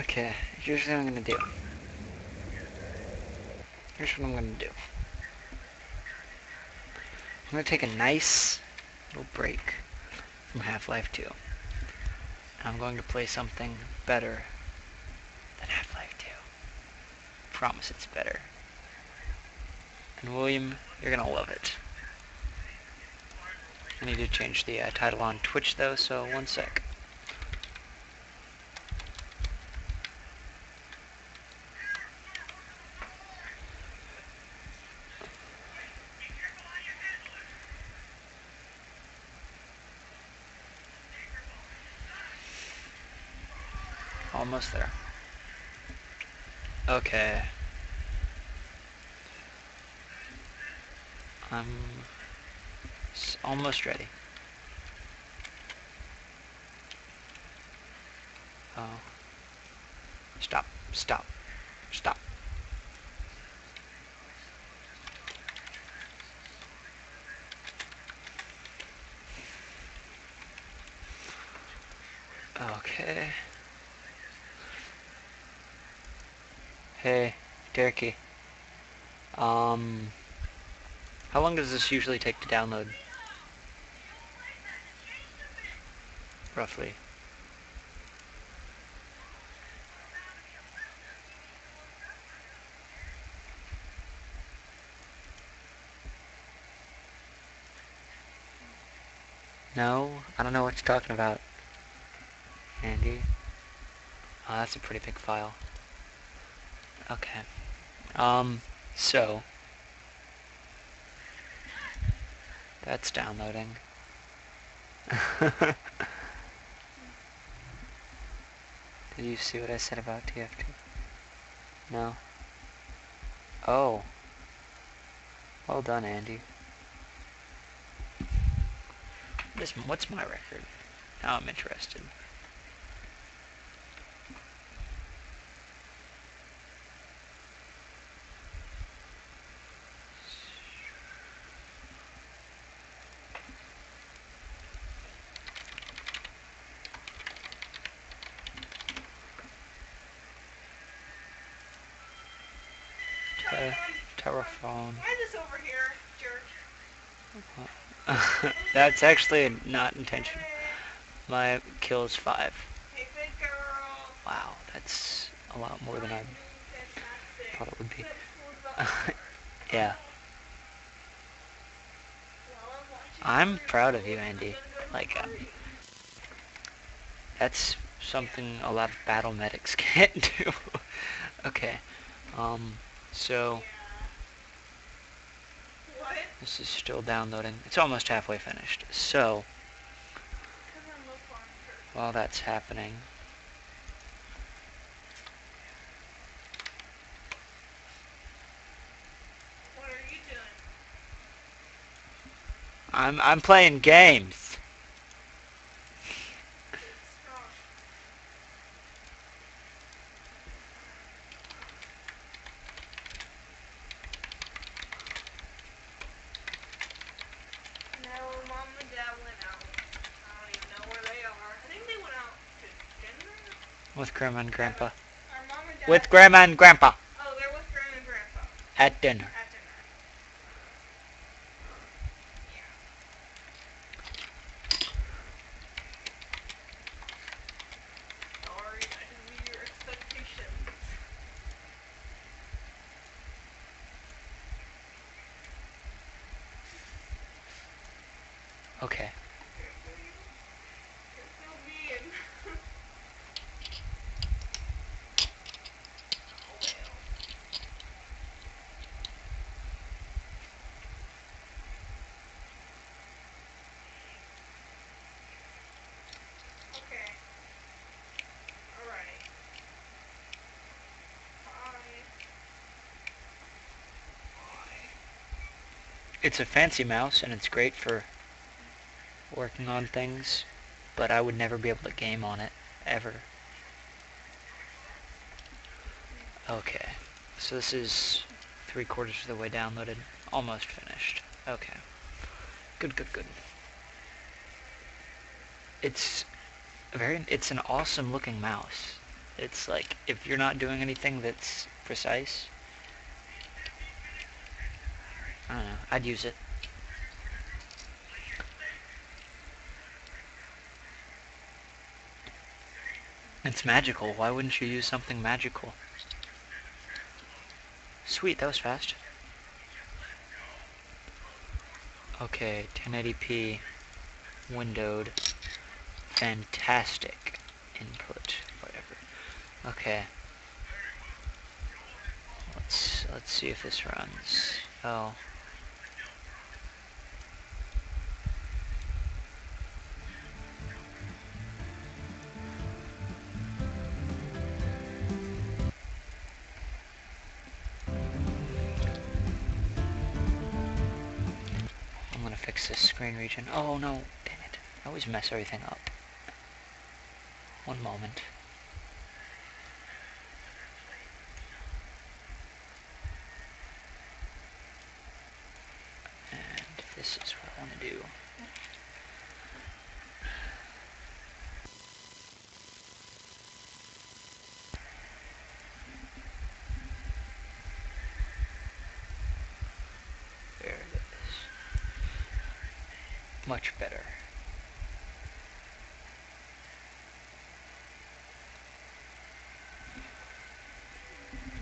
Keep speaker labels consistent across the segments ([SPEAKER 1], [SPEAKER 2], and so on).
[SPEAKER 1] Okay, here's what I'm gonna do. Here's what I'm gonna do. I'm gonna take a nice little break from Half-Life 2. I'm going to play something better than Half-Life 2. Promise it's better. And William, you're gonna love it. I need to change the uh, title on Twitch though, so one sec. Almost there. Okay. I'm s- almost ready. Oh. Stop. Stop. Stop. Okay. Hey, Derky. Um, how long does this usually take to download? Roughly. No, I don't know what you're talking about. Andy. Oh, that's a pretty big file. Okay. Um, so. That's downloading. Did you see what I said about TF2? No? Oh. Well done, Andy. This, what's my record? Now I'm interested. Te- Terraphone.
[SPEAKER 2] Why this over here, jerk?
[SPEAKER 1] That's actually not intentional. My kill is five.
[SPEAKER 2] Hey.
[SPEAKER 1] Wow, that's a lot more than I thought it would be.
[SPEAKER 2] Good food, but-
[SPEAKER 1] yeah,
[SPEAKER 2] I'm watching
[SPEAKER 1] I'm
[SPEAKER 2] your
[SPEAKER 1] proud of you, Andy.
[SPEAKER 2] gonna go to the
[SPEAKER 1] Like, um, that's something a lot of battle medics can't do. okay, um, so? This is still downloading. It's almost halfway finished. So
[SPEAKER 2] 'Cause I'm a farm person.
[SPEAKER 1] while that's happening,
[SPEAKER 2] What are you doing?
[SPEAKER 1] I'm I'm playing games.
[SPEAKER 2] Strong. No, mom and dad went out. I don't even know where they are. I think they went out to dinner.
[SPEAKER 1] With grandma and grandpa.
[SPEAKER 2] Our mom and dad.
[SPEAKER 1] With grandma and grandpa
[SPEAKER 2] Oh, they're with grandma and grandpa
[SPEAKER 1] at dinner.
[SPEAKER 2] at dinner. Yeah. Sorry, I didn't meet your expectations.
[SPEAKER 1] Okay.
[SPEAKER 2] You're so mean. oh well. Okay. Alright. Bye.
[SPEAKER 1] It's a fancy mouse and it's great for working on things, but I would never be able to game on it ever. Okay, so this is three quarters of the way downloaded, almost finished. Okay, good, good, good. It's very, it's an awesome looking mouse. It's like if you're not doing anything that's precise, I don't know. I'd use it. It's magical. Why wouldn't you use something magical? Sweet, that was fast. Okay, 1080p, windowed, fantastic input, whatever. Okay. Let's let's see if this runs. Oh. Region. Oh no, damn it. I always mess everything up. One moment. And this is what I want to do. There it is. Much better.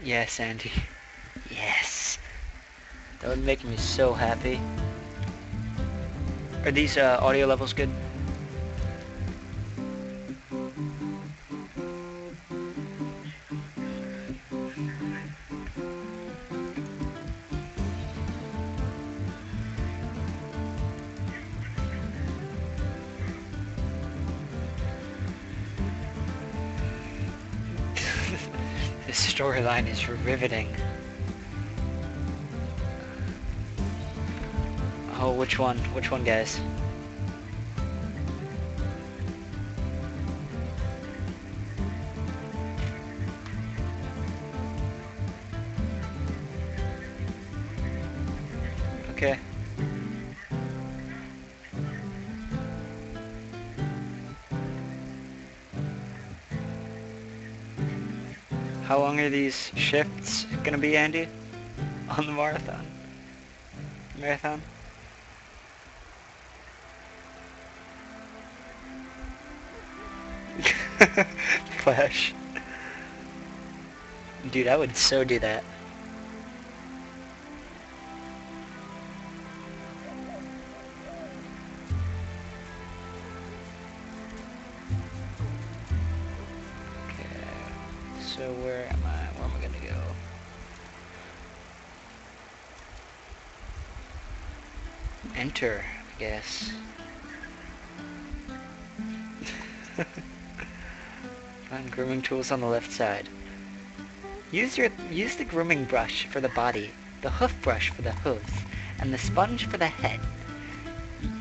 [SPEAKER 1] Yes, Andy. Yes. That would make me so happy. Are these uh, audio levels good? Is riveting. Oh, which one? Which one, guys? Long these shifts gonna be, Andy? On the marathon? Marathon? Flash. Dude, I would so do that. So where am I? Where am I gonna go? Enter, I guess. Find grooming tools on the left side. Use your use the grooming brush for the body, the hoof brush for the hooves, and the sponge for the head.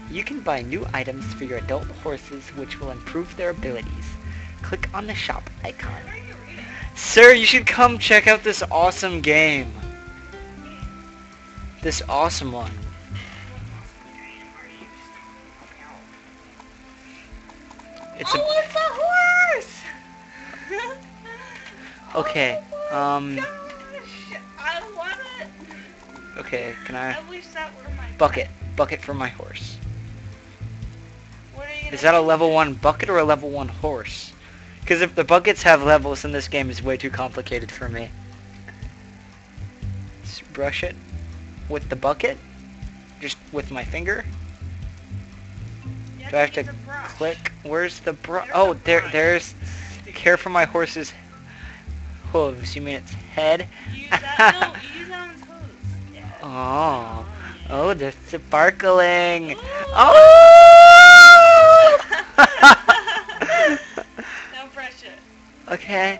[SPEAKER 1] You can buy new items for your adult horses which will improve their abilities. Click on the shop icon. Sir, you should come check out this awesome game. This awesome one. It's a
[SPEAKER 2] oh, it's a horse!
[SPEAKER 1] Okay,
[SPEAKER 2] Oh
[SPEAKER 1] um,
[SPEAKER 2] gosh, I love it.
[SPEAKER 1] okay, can I
[SPEAKER 2] I wish that were my
[SPEAKER 1] bucket, bucket for my horse.
[SPEAKER 2] What are you
[SPEAKER 1] Is that a level 1 bucket or a level 1 horse? Cuz if the buckets have levels then this game is way too complicated for me. Just brush it with the bucket just with my finger. Do I have to
[SPEAKER 2] use a brush.
[SPEAKER 1] click? Where's the oh, brush?
[SPEAKER 2] There's
[SPEAKER 1] Oh, there there's care for my horse's hooves. You mean its head?
[SPEAKER 2] Use that, no, use that on hooves. Yeah.
[SPEAKER 1] Oh. Oh, they're sparkling.
[SPEAKER 2] Ooh.
[SPEAKER 1] Oh!
[SPEAKER 2] now brush it.
[SPEAKER 1] okay.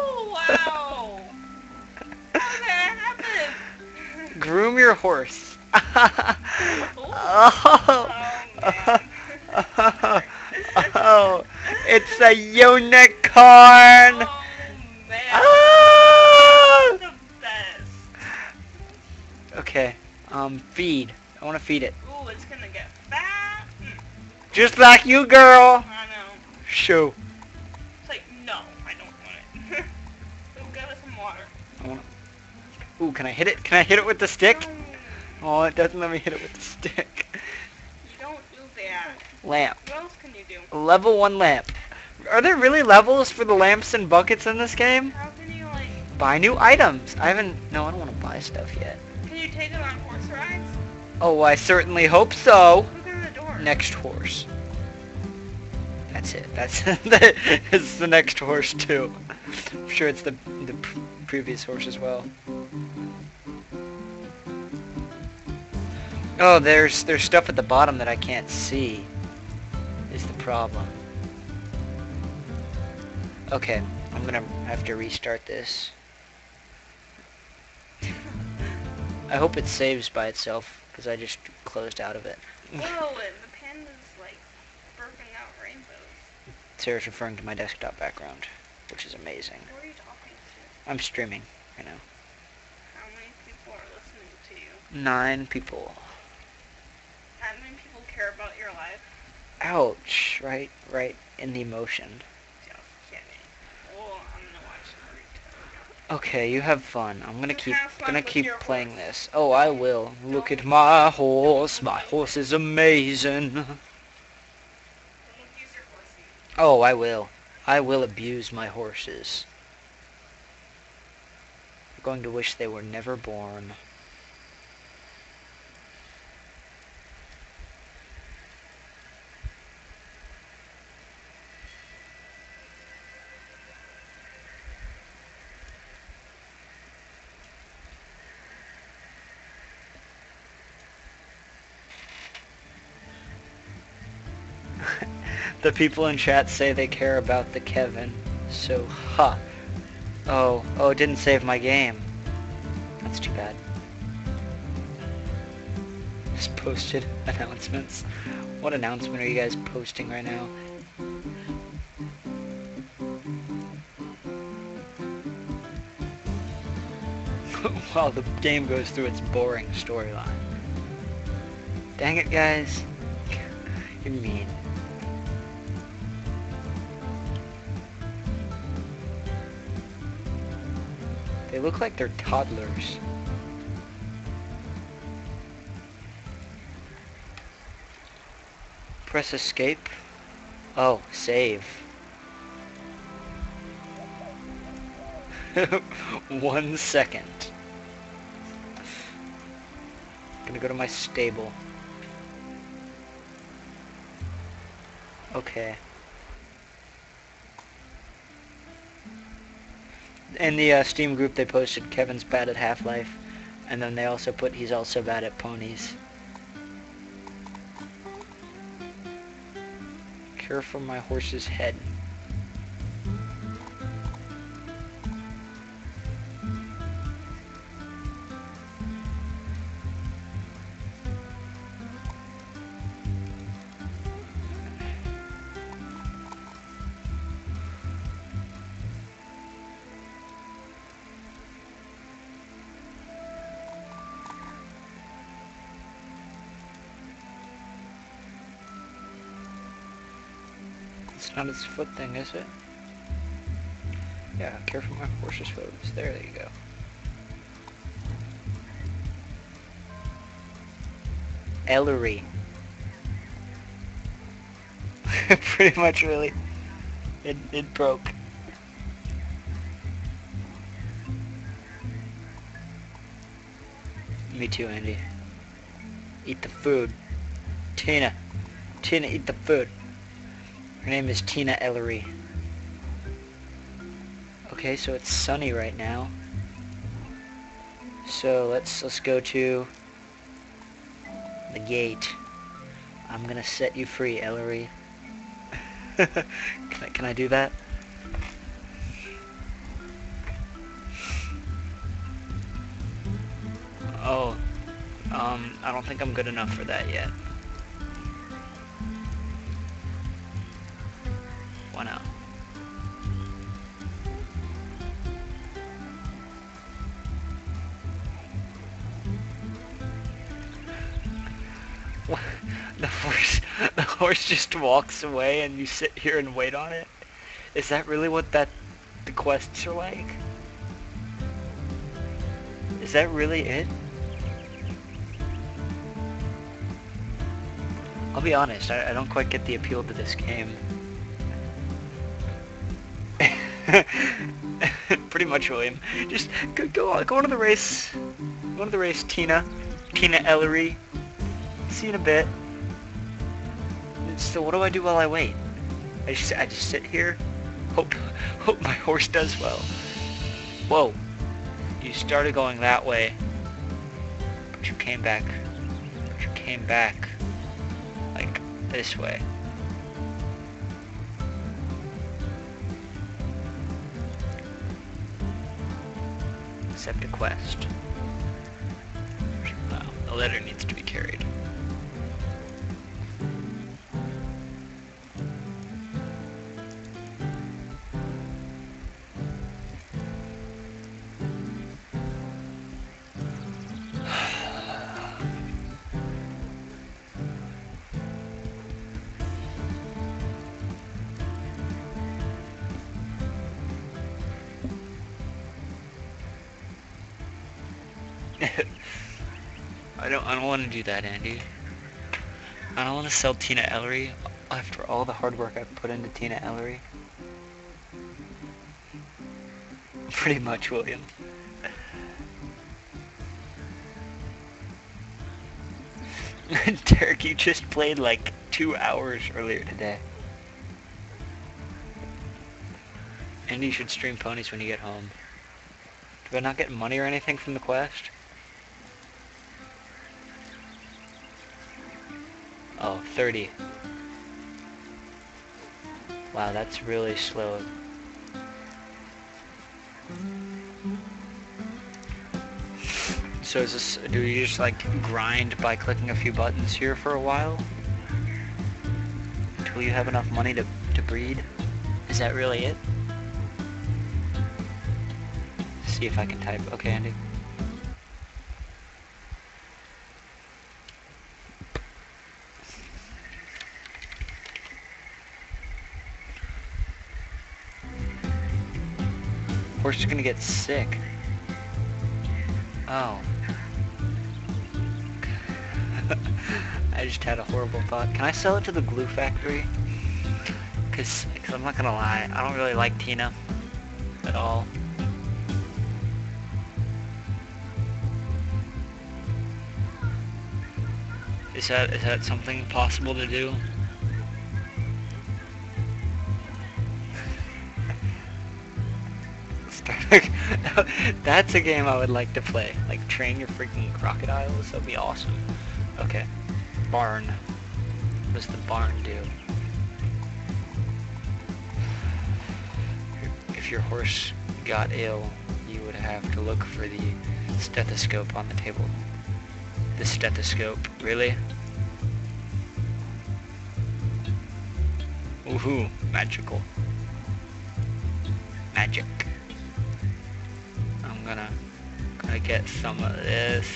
[SPEAKER 2] Oh, wow. How did that happen?
[SPEAKER 1] Groom your horse.
[SPEAKER 2] Oh,
[SPEAKER 1] oh.
[SPEAKER 2] man.
[SPEAKER 1] oh, it's a unicorn.
[SPEAKER 2] Oh, man.
[SPEAKER 1] Ah!
[SPEAKER 2] The best.
[SPEAKER 1] Okay, um, feed. I want to feed it.
[SPEAKER 2] Ooh, it's gonna get
[SPEAKER 1] Just like you, girl.
[SPEAKER 2] I know.
[SPEAKER 1] Shoo.
[SPEAKER 2] It's like, no, I don't want it. Go get us some water.
[SPEAKER 1] I wanna... Ooh, can I hit it? Can I hit it with the stick?
[SPEAKER 2] No,
[SPEAKER 1] Oh, it doesn't let me hit it with the stick.
[SPEAKER 2] you don't do that.
[SPEAKER 1] Lamp.
[SPEAKER 2] What else can you do?
[SPEAKER 1] Level 1 lamp. Are there really levels for the lamps and buckets in this game?
[SPEAKER 2] How can you, like,
[SPEAKER 1] Buy new items. I haven't... No, I don't want to buy stuff yet.
[SPEAKER 2] can you take it on horse rides?
[SPEAKER 1] Oh, I certainly hope so. Next horse. That's it. That's that is the next horse too. I'm sure it's the the pr- previous horse as well. Oh, there's there's stuff at the bottom that I can't see. Is the problem. Okay, I'm gonna have to restart this. I hope it saves by itself because I just closed out of it.
[SPEAKER 2] Whoa, and the panda's, like, burping out rainbows.
[SPEAKER 1] Sarah's referring to my desktop background, which is amazing.
[SPEAKER 2] Who are you talking to?
[SPEAKER 1] I'm streaming right now.
[SPEAKER 2] How many people are listening to you?
[SPEAKER 1] Nine people.
[SPEAKER 2] How many people care about your life?
[SPEAKER 1] Ouch! Right, right in the emotion.
[SPEAKER 2] Just kidding. I'm gonna watch Naruto.
[SPEAKER 1] Okay, you have fun. I'm gonna
[SPEAKER 2] You
[SPEAKER 1] keep gonna keep playing
[SPEAKER 2] horse.
[SPEAKER 1] this. Oh, I will. Look at my horse. My horse is amazing.
[SPEAKER 2] Don't use your horsey.
[SPEAKER 1] Oh, I will. I will abuse my horses. I'm going to wish they were never born. The people in chat say they care about the Kevin. So, ha. Oh, oh, it didn't save my game. That's too bad. Just posted announcements. What announcement are you guys posting right now? While the game goes through its boring storyline. Dang it, guys. You're mean. Look like they're toddlers. Press escape. Oh, save. One second. Gonna go to my stable. Okay. In the uh, Steam group they posted Kevin's bad at Half-Life, and then they also put he's also bad at ponies. Cure for my horse's head. It's not his foot thing, is it? Yeah, careful my horse's photos. There you go. Ellery. Pretty much, really. It, it broke. Me too, Andy. Eat the food. Tina. Tina, eat the food. Her name is Tina Ellery. Okay, so it's sunny right now. So let's let's go to the gate. I'm gonna set you free, Ellery. can, I, can I do that? Oh, um, I don't think I'm good enough for that yet. Just walks away and you sit here and wait on it? Is that really what that the quests are like? Is that really it? I'll be honest, I, I don't quite get the appeal to this game. Pretty much, William. Just go, go on, go on to the race. Go on to the race, Tina. Tina Ellery. See you in a bit. So what do I do while I wait? I just I just sit here, hope hope my horse does well. Whoa. You started going that way, but you came back. But you came back like this way. Accept a quest. I don't I don't want to do that, Andy. I don't want to sell Tina Ellery after all the hard work I've put into Tina Ellery. Pretty much, William. Derek, you just played like two hours earlier today. Andy, you should stream ponies when you get home. Do I not get money or anything from the quest? Oh, 30. Wow, that's really slow. So is this, do you just like grind by clicking a few buttons here for a while? Until you have enough money to, to breed? Is that really it? See if I can type. Okay, Andy. Horse just gonna get sick. Oh. I just had a horrible thought. Can I sell it to the glue factory? Cause, cause I'm not gonna lie, I don't really like Tina at all. Is that is that something possible to do? That's a game I would like to play. Like train your freaking crocodiles. That'd be awesome. Okay. Barn. What does the barn do? If your horse got ill, you would have to look for the stethoscope on the table. The stethoscope. Really? Woohoo. Magical. Get some of this,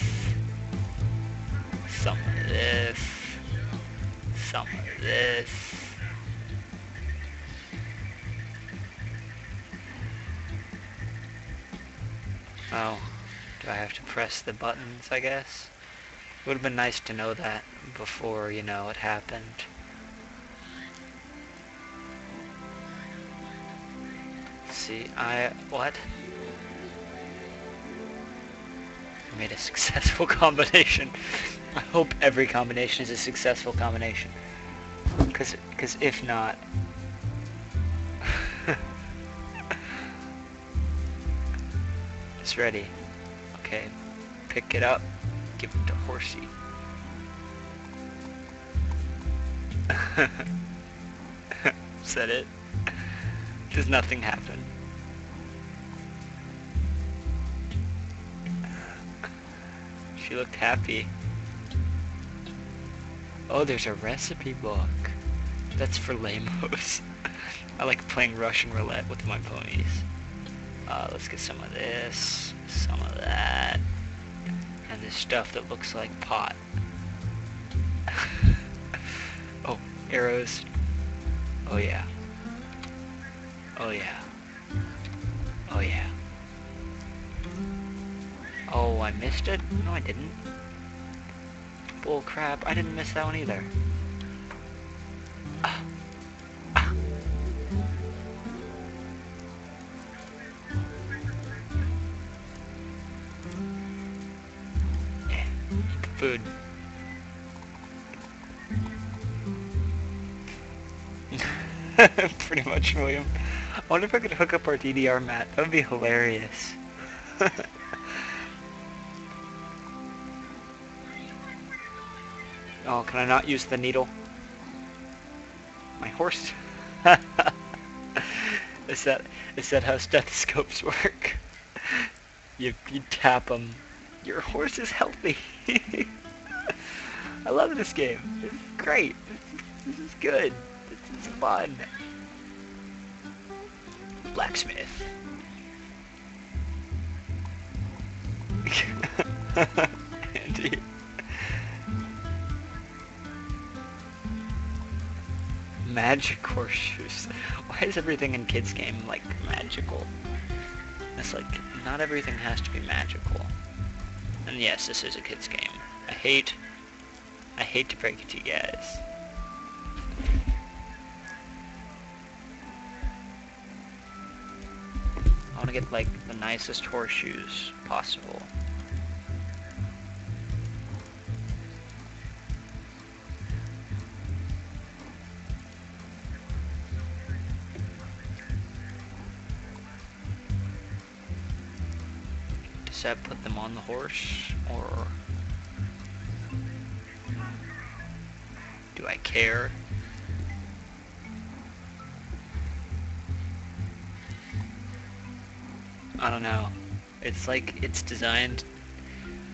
[SPEAKER 1] some of this, some of this. Oh, do I have to press the buttons, I guess? It would have been nice to know that before, you know, it happened. see, I, what? Made a successful combination. I hope every combination is a successful combination. Cause, cause if not... it's ready. Okay, pick it up, give it to Horsey. That it? Does nothing happen? She looked happy. Oh, there's a recipe book. That's for lamos. I like playing Russian roulette with my ponies. Uh, let's get some of this, some of that, and this stuff that looks like pot. Oh, arrows. Oh yeah. Oh yeah. Oh yeah. Oh, I missed it? No, I didn't. Bull crap, I didn't miss that one either. Food. Pretty much, William. I wonder if I could hook up our DDR mat. That would be hilarious. oh, can I not use the needle? My horse. is that is that how stethoscopes work? you you tap them. Your horse is healthy. I love this game. This is great. This is good. This is fun. Blacksmith. Andy. Magic horseshoes. Why is everything in kids game like magical? It's like not everything has to be magical. And yes, this is a kids game. I hate I hate to break it to you guys. I want to get like the nicest horseshoes possible. That put them on the horse or do I care? I don't know. It's like it's designed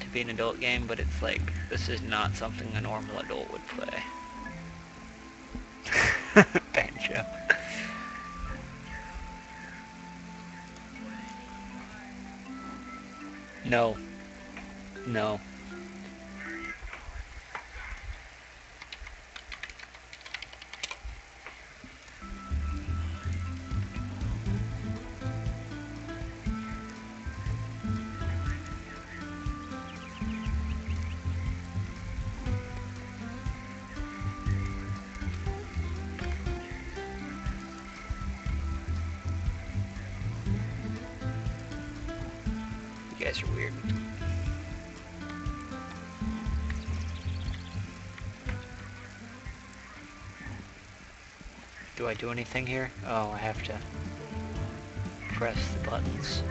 [SPEAKER 1] to be an adult game, but it's like this is not something a normal adult would play. I do anything here? Oh, I have to press the buttons.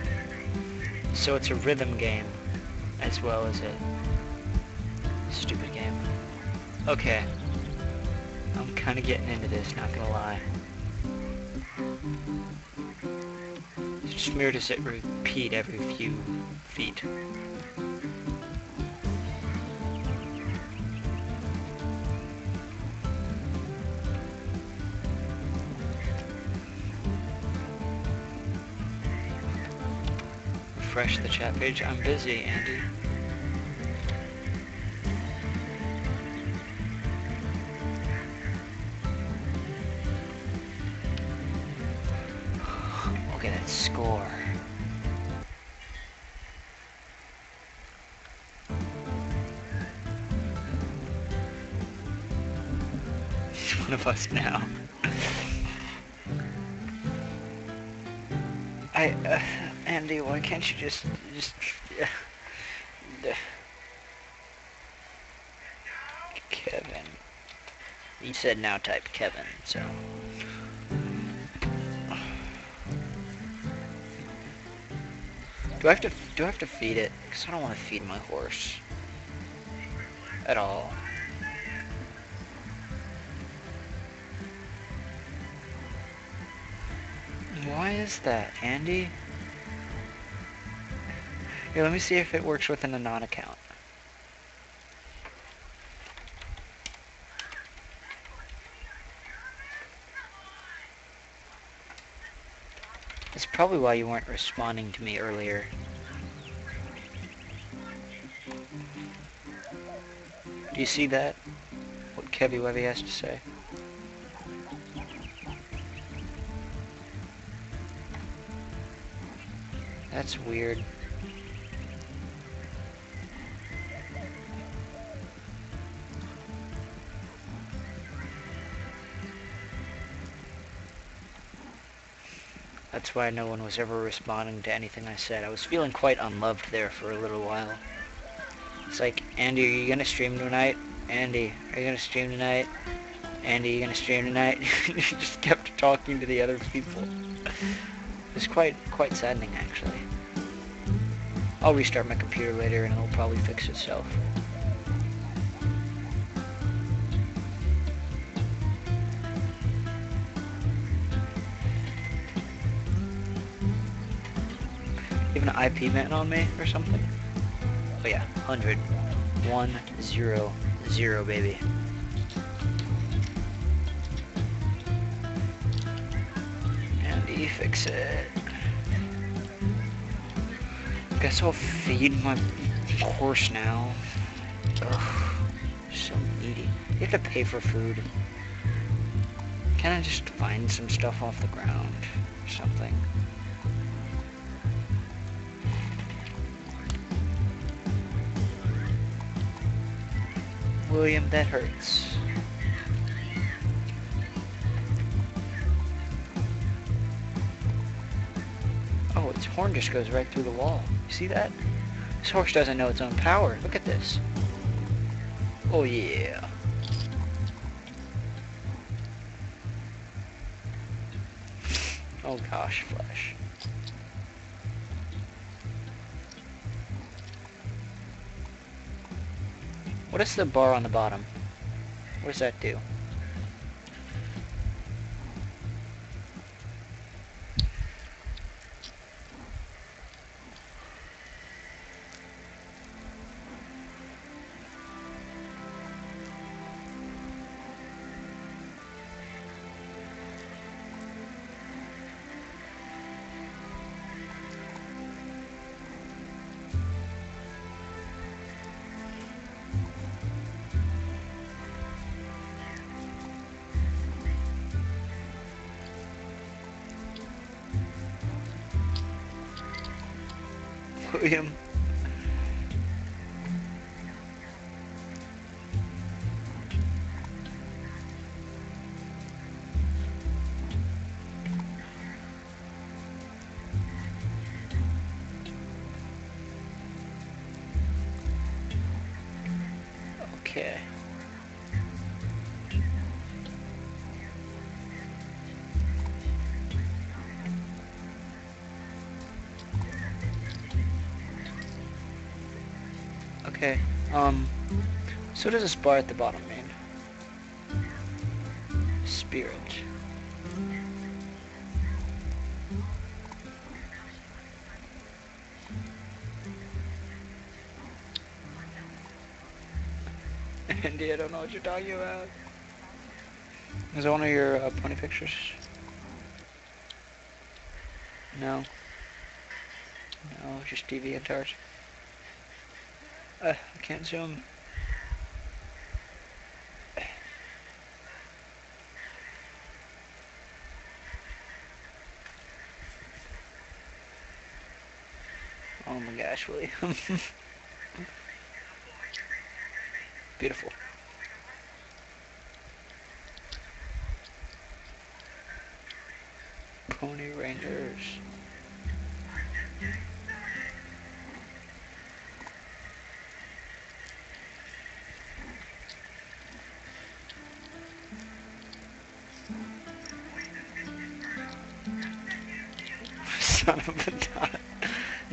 [SPEAKER 1] So it's a rhythm game as well as a stupid game. Okay. I'm kind of getting into this, not gonna lie. Weird does it repeat every few feet. Refresh the chat page. I'm busy, Andy. Look at that score. One of us now. Can't you just, just, uh, Kevin. He said now type Kevin, so. Do I have to, do I have to feed it? Because I don't want to feed my horse. At all. Why is that, Andy? Here, let me see if it works with an Anon account. That's probably why you weren't responding to me earlier. Do you see that? What Kevy Webby has to say. That's weird. That's why no one was ever responding to anything I said. I was feeling quite unloved there for a little while. It's like, Andy, are you gonna stream tonight? Andy, are you gonna stream tonight? Andy, are you gonna stream tonight? he just kept talking to the other people. it's quite, quite saddening actually. I'll restart my computer later and it'll probably fix itself. An IP ban on me or something? Oh yeah, 100. 1, 0, 0, baby. And fix it. Guess I'll feed my horse now. Ugh, so needy. You have to pay for food. Can I just find some stuff off the ground? Or something. William, that hurts. Oh, its horn just goes right through the wall. You see that? This horse doesn't know its own power. Look at this. Oh yeah. Oh gosh, flesh. What is the bar on the bottom? What does that do? So what does this bar at the bottom mean? Spirit. Andy, I don't know what you're talking about. Is that one of your uh, pony pictures? No. No, just TV and tars. Uh, I can't zoom. My gosh, William. Beautiful.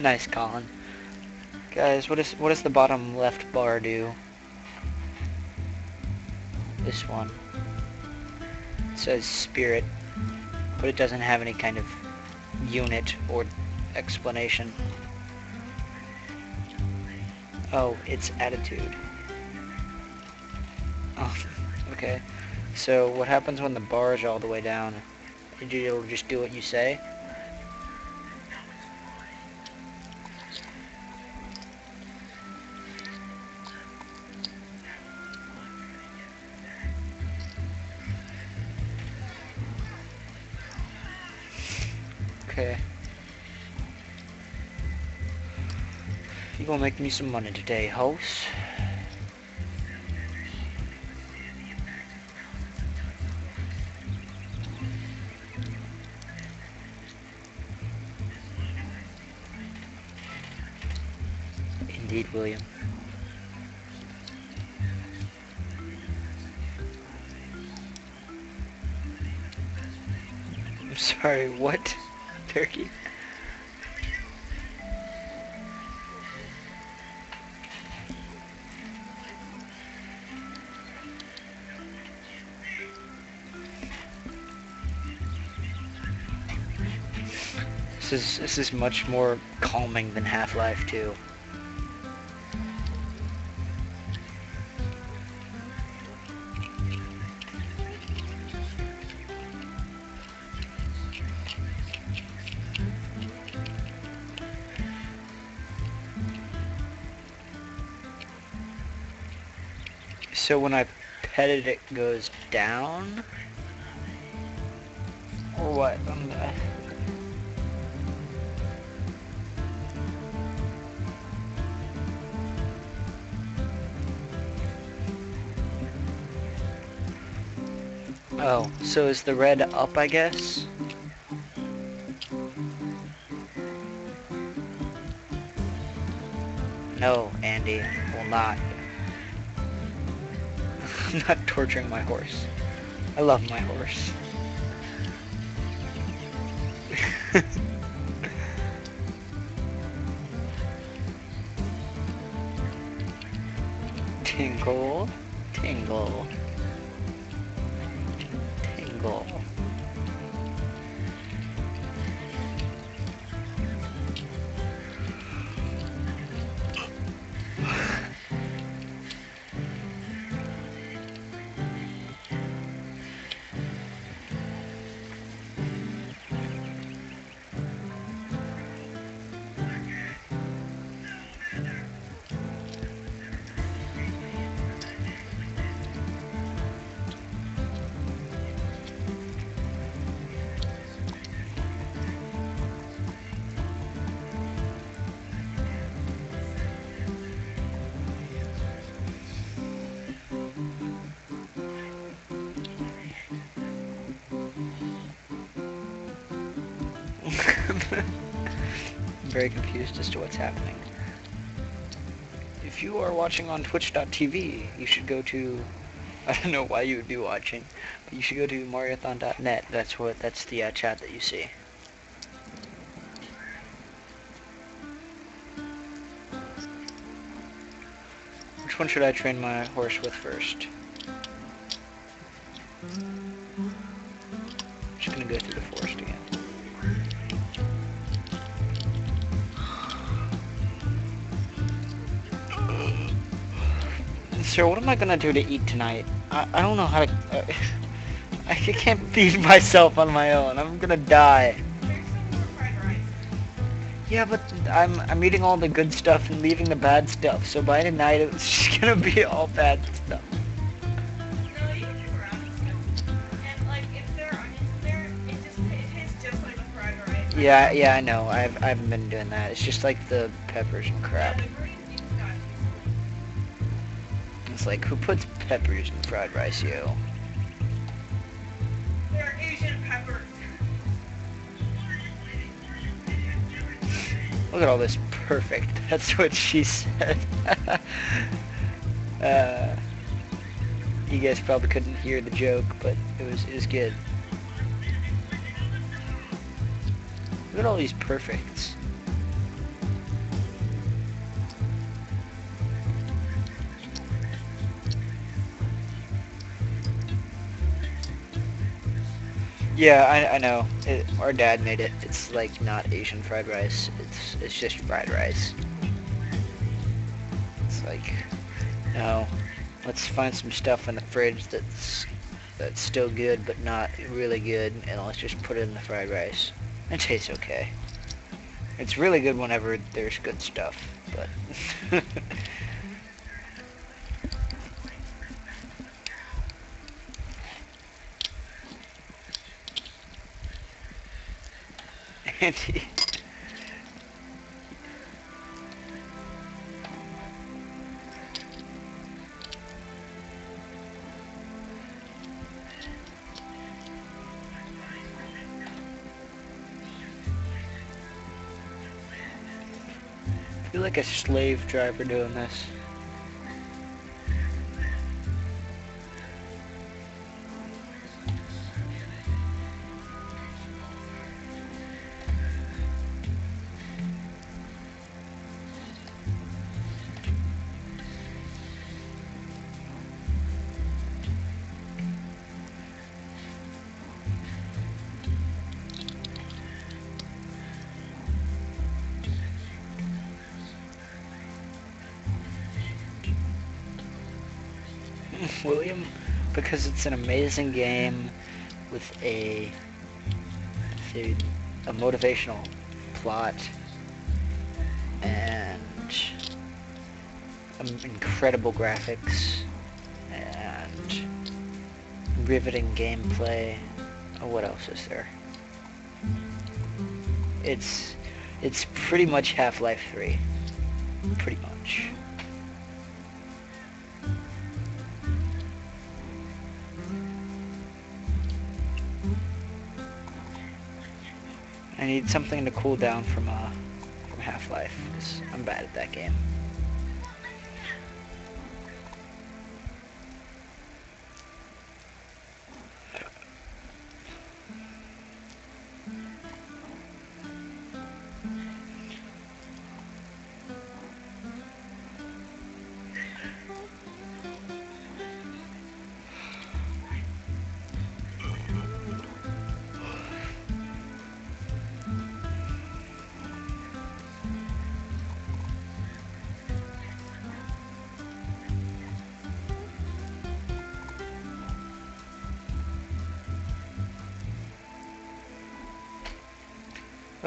[SPEAKER 1] Nice, Colin. Guys, what is what does the bottom left bar do? This one. It says spirit, but it doesn't have any kind of unit or explanation. Oh, it's attitude. Oh, okay. So what happens when the bar is all the way down? It'll just do what you say? Me some money today, house? Indeed, William. I'm sorry, what? This is much more calming than Half-Life 2. So when I pet it, it goes down? So is the red up, I guess? No, Andy, will not. I'm not torturing my horse. I love my horse. tingle, tingle, tingle. Confused as to what's happening. If you are watching on twitch.tv, you should go to I don't know why you would be watching, but you should go to mariothon.net. That's what that's the uh, chat that you see. Which one should I train my horse with first? Just gonna go through What am I gonna do to eat tonight? I, I don't know how to... Uh, I can't feed myself on my own. I'm gonna die. Yeah, but I'm I'm eating all the good stuff and leaving the bad stuff. So by tonight it's just gonna be all bad stuff. Yeah, yeah, I know. I've I haven't been doing that. It's just like the peppers and crap. Like who puts peppers in fried rice, yo?
[SPEAKER 2] They're Asian peppers.
[SPEAKER 1] Look at all this perfect. That's what she said. uh, you guys probably couldn't hear the joke, but it was it was good. Look at all these perfects. Yeah, I, I know. It, our dad made it. It's like not Asian fried rice. It's it's just fried rice. It's like, no, let's find some stuff in the fridge that's that's still good but not really good, and let's just put it in the fried rice. It tastes okay. It's really good whenever there's good stuff, but. Andy. You're like a slave driver doing this. Because it's an amazing game with a a, a motivational plot and incredible graphics and riveting gameplay. Oh, what else is there? It's it's pretty much Half-Life 3. Pretty much. I need something to cool down from uh from Half-Life because I'm bad at that game.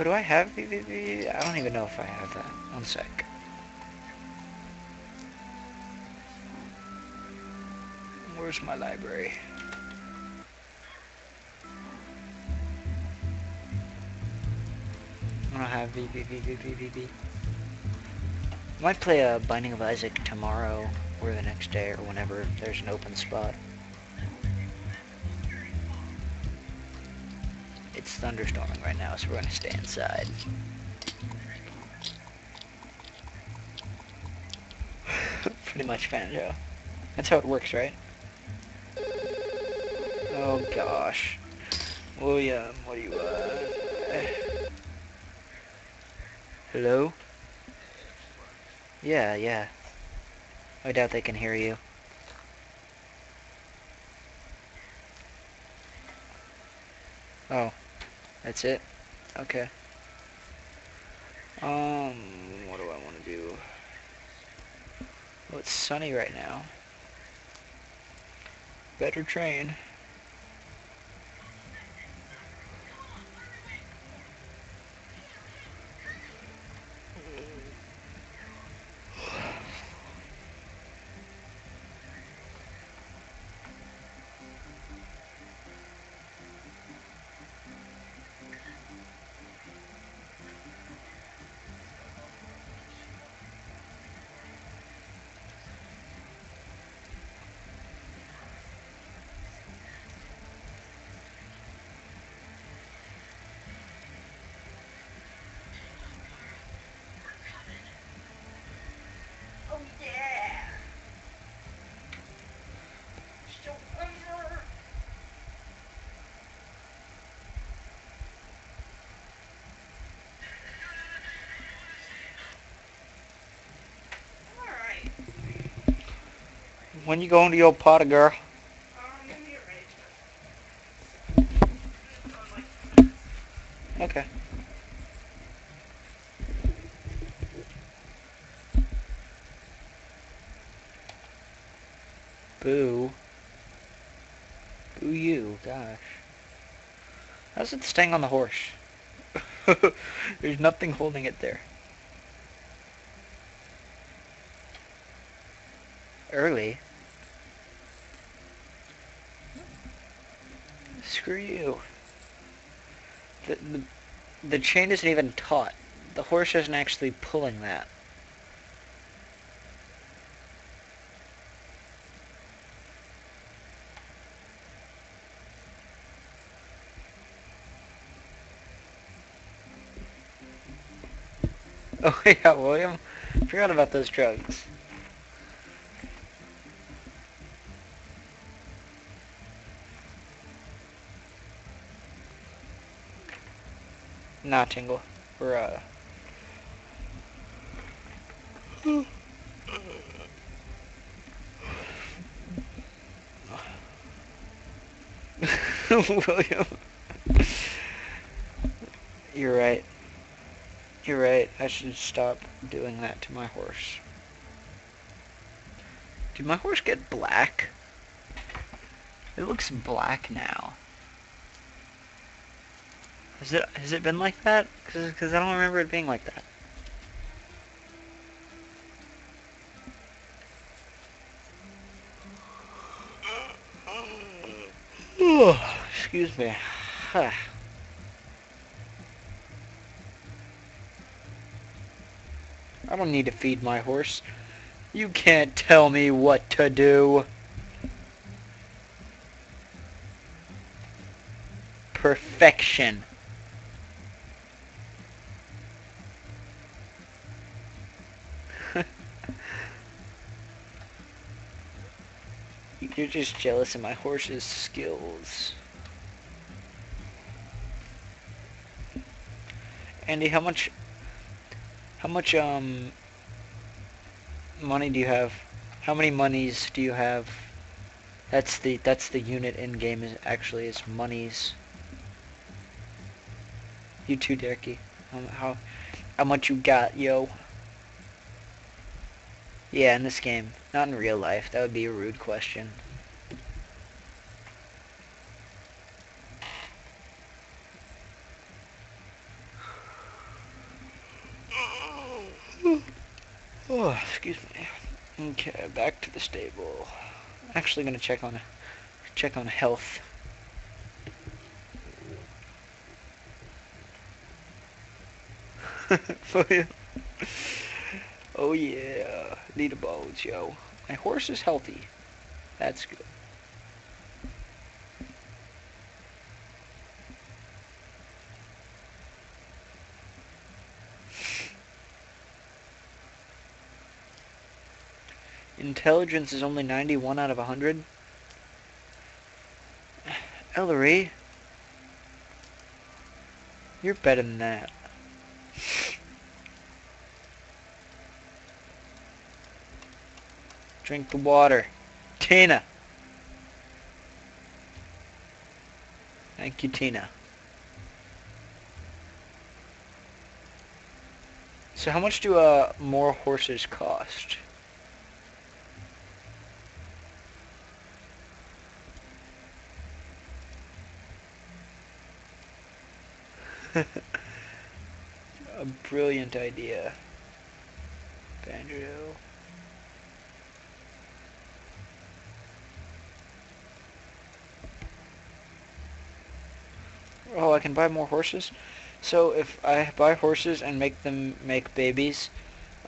[SPEAKER 1] Oh, do I have VVV? I don't even know if I have that. One sec. Where's my library? I don't have VVVVVV. Might play a Binding of Isaac tomorrow or the next day or whenever there's an open spot. Thunderstorming right now, so we're gonna stay inside. Pretty much, Banjo. That's how it works, right? Oh gosh. William, what do you want? Uh, Hello? Yeah, yeah. I doubt they can hear you. That's it? Okay. Um, what do I want to do? Well, it's sunny right now. Better train. When you going to your party, girl? Okay. Boo. Boo you, gosh. How's it staying on the horse? There's nothing holding it there. Early? Screw you. The, the, the chain isn't even taut. The horse isn't actually pulling that. Oh yeah, William. Forgot about those drugs. Nah, Tingle. We're, uh... William. You're right. You're right. I should stop doing that to my horse. Did my horse get black? It looks black now. Has it has it been like that? Because I don't remember it being like that. Excuse me. I don't need to feed my horse. You can't tell me what to do. Perfection. You're just jealous of my horse's skills. Andy, how much how much um money do you have? How many monies do you have? That's the that's the unit in game is actually is monies. You too, Derky. Um, how how much you got, yo? Yeah, in this game, not in real life. That would be a rude question. Oh, excuse me. Okay, stable. Actually, gonna check on check on health. For you. Oh yeah, leaderboards, yo. My horse is healthy. That's good. Intelligence is only 91 out of 100. Ellery, you're better than that. Drink the water. Tina. Thank you, Tina. So how much do uh, more horses cost? A brilliant idea. Banjo. Oh, I can buy more horses? So if I buy horses and make them make babies,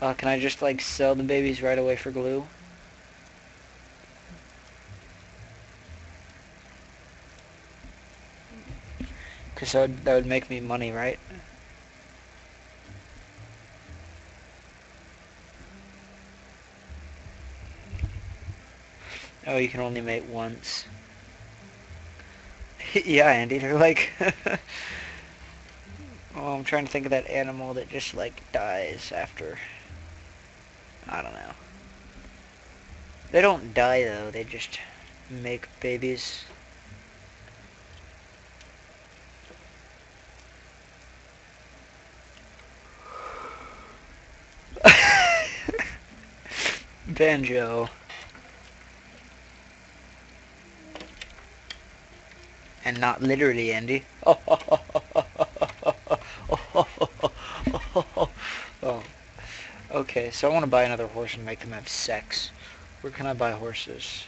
[SPEAKER 1] uh, can I just like sell the babies right away for glue? Because that would, that would make me money, right? Oh, you can only mate once. yeah, Andy, they're like... oh, I'm trying to think of that animal that just, like, dies after... I don't know. They don't die, though. They just make babies. Banjo. And not literally, Andy. Oh. Okay, so I want to buy another horse and make them have sex. Where can I buy horses?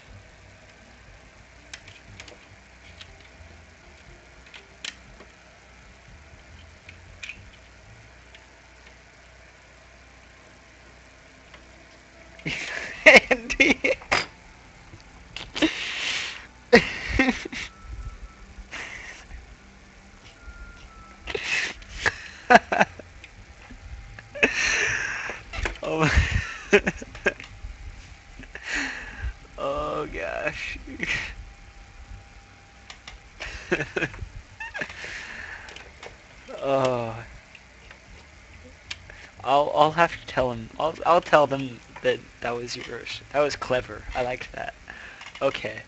[SPEAKER 1] Oh. oh gosh. oh. I'll I'll have to tell him. I'll I'll tell them that that was yours. That was clever. I liked that. Okay.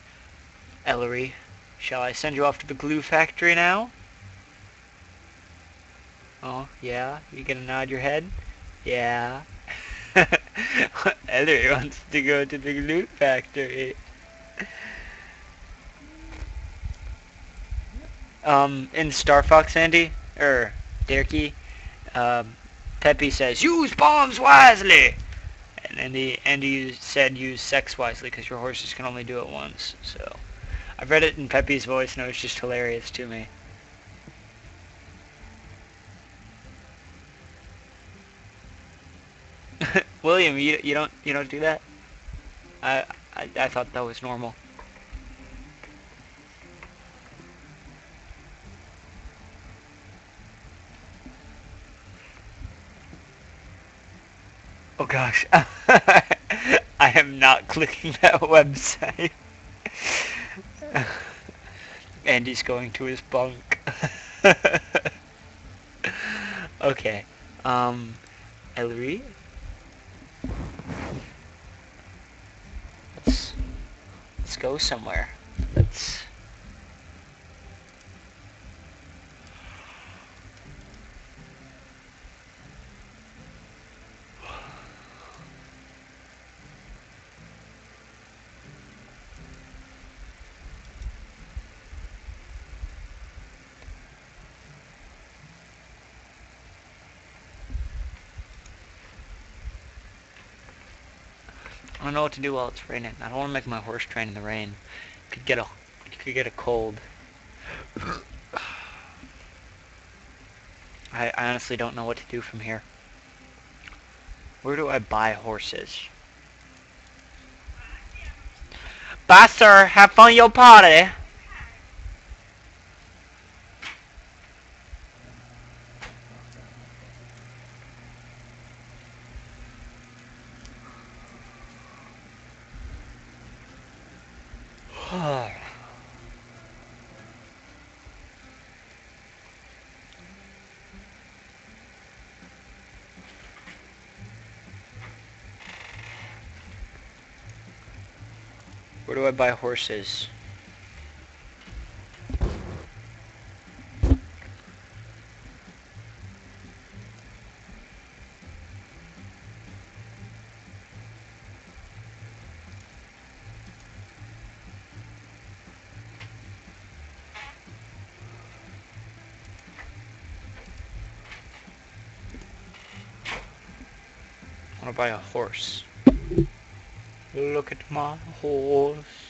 [SPEAKER 1] Ellery, shall I send you off to the glue factory now? Oh, yeah? You gonna nod your head? Yeah. Ellery wants to go to the glue factory. Um, in Star Fox, Andy, or Derky, um, Peppy says, use bombs wisely! And Andy, Andy said use sex wisely because your horses can only do it once, so... I've read it in Peppy's voice and it was just hilarious to me. William, you you don't you don't do that? I, I I thought that was normal. Oh gosh. I am not clicking that website. Andy's going to his bunk. okay. Um Ellery? Let's let's go somewhere. Let's I don't know what to do while it's raining. I don't want to make my horse train in the rain. Could get a could get a cold. I, I honestly don't know what to do from here. Where do I buy horses? Bye, sir. Have fun your party. Buy horses? I want to buy a horse. Look at my horse.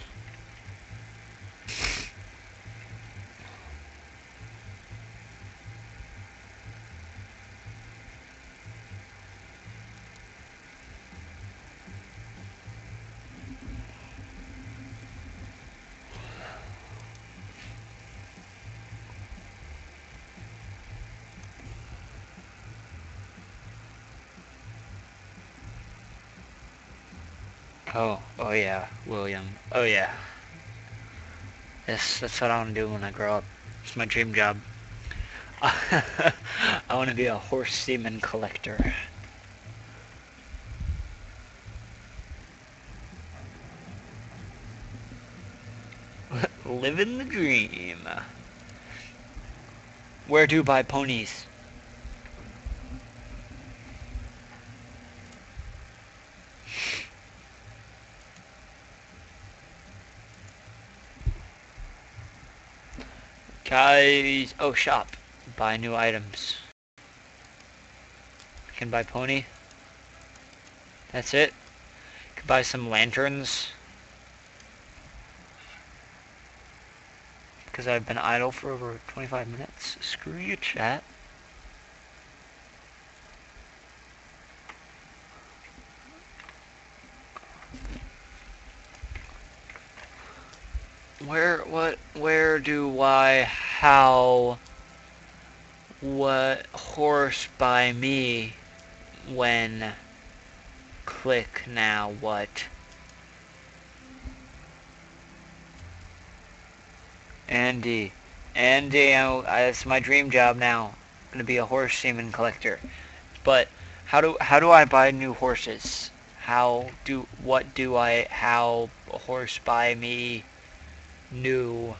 [SPEAKER 1] Oh, yeah, William. Oh yeah. Yes, that's what I want to do when I grow up. It's my dream job. I want to be a horse semen collector. Living the dream. Where do buy ponies? Guys, oh shop, buy new items. Can buy pony. That's it. Can buy some lanterns. Because I've been idle for over 25 minutes. Screw you, chat. Where, what, where do I, how, what, horse by me, when, click now, what? Andy, Andy, it's my dream job now. I'm gonna be a horse semen collector. But how do how do I buy new horses? How do what do I how a horse buy me new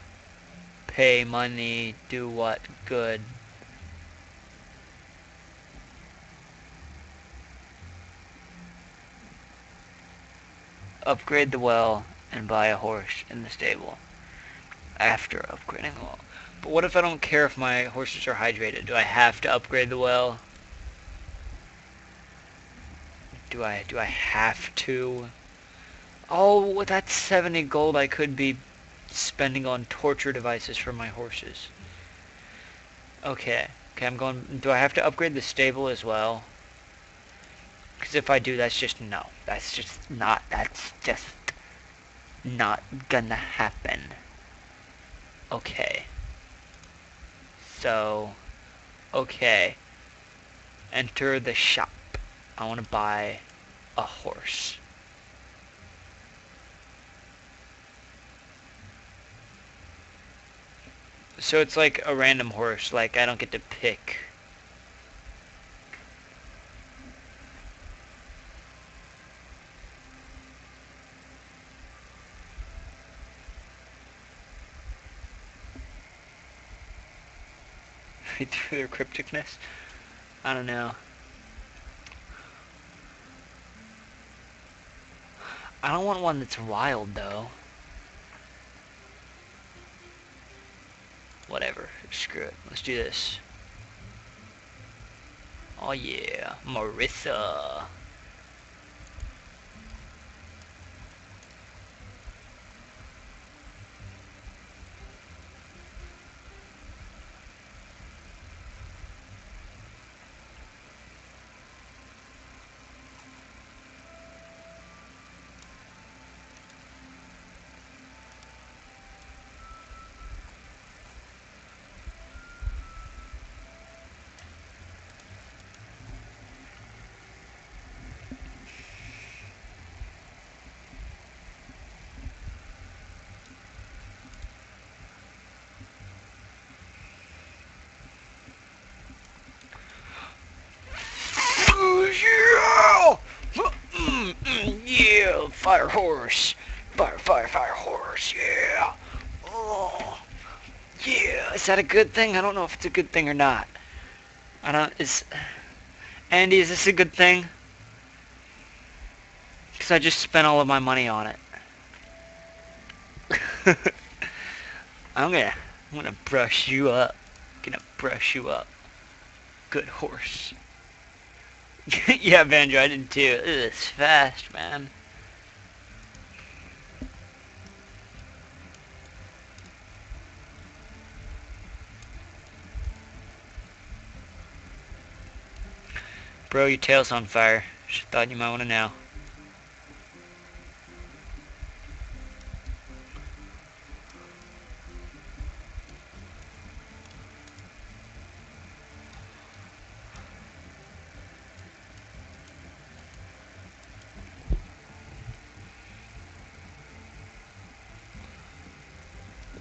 [SPEAKER 1] pay money do what good? Upgrade the well and buy a horse in the stable after upgrading the well. But what if I don't care if my horses are hydrated? Do I have to upgrade the well? Do I do I have to? Oh, that's 70 gold I could be spending on torture devices for my horses. Okay. Okay, I'm going do I have to upgrade the stable as well? Cuz if I do that's just no. That's just not that's just not gonna happen. Okay. So, okay. Enter the shop. I want to buy a horse. So it's like a random horse, like I don't get to pick. through their crypticness. I don't know. I don't want one that's wild though. Whatever. Screw it. Let's do this. Oh yeah, Marissa. yeah! Mm, mm, yeah! Fire horse! Fire, fire, fire horse! Yeah! Oh! Yeah! Is that a good thing? I don't know if it's a good thing or not. I don't... Is... Andy, is this a good thing? Because I just spent all of my money on it. I'm gonna... I'm gonna brush you up. gonna brush you up. Good horse. yeah, Banjo, I did too. it's fast, man. Bro, your tail's on fire. Thought you might want to know.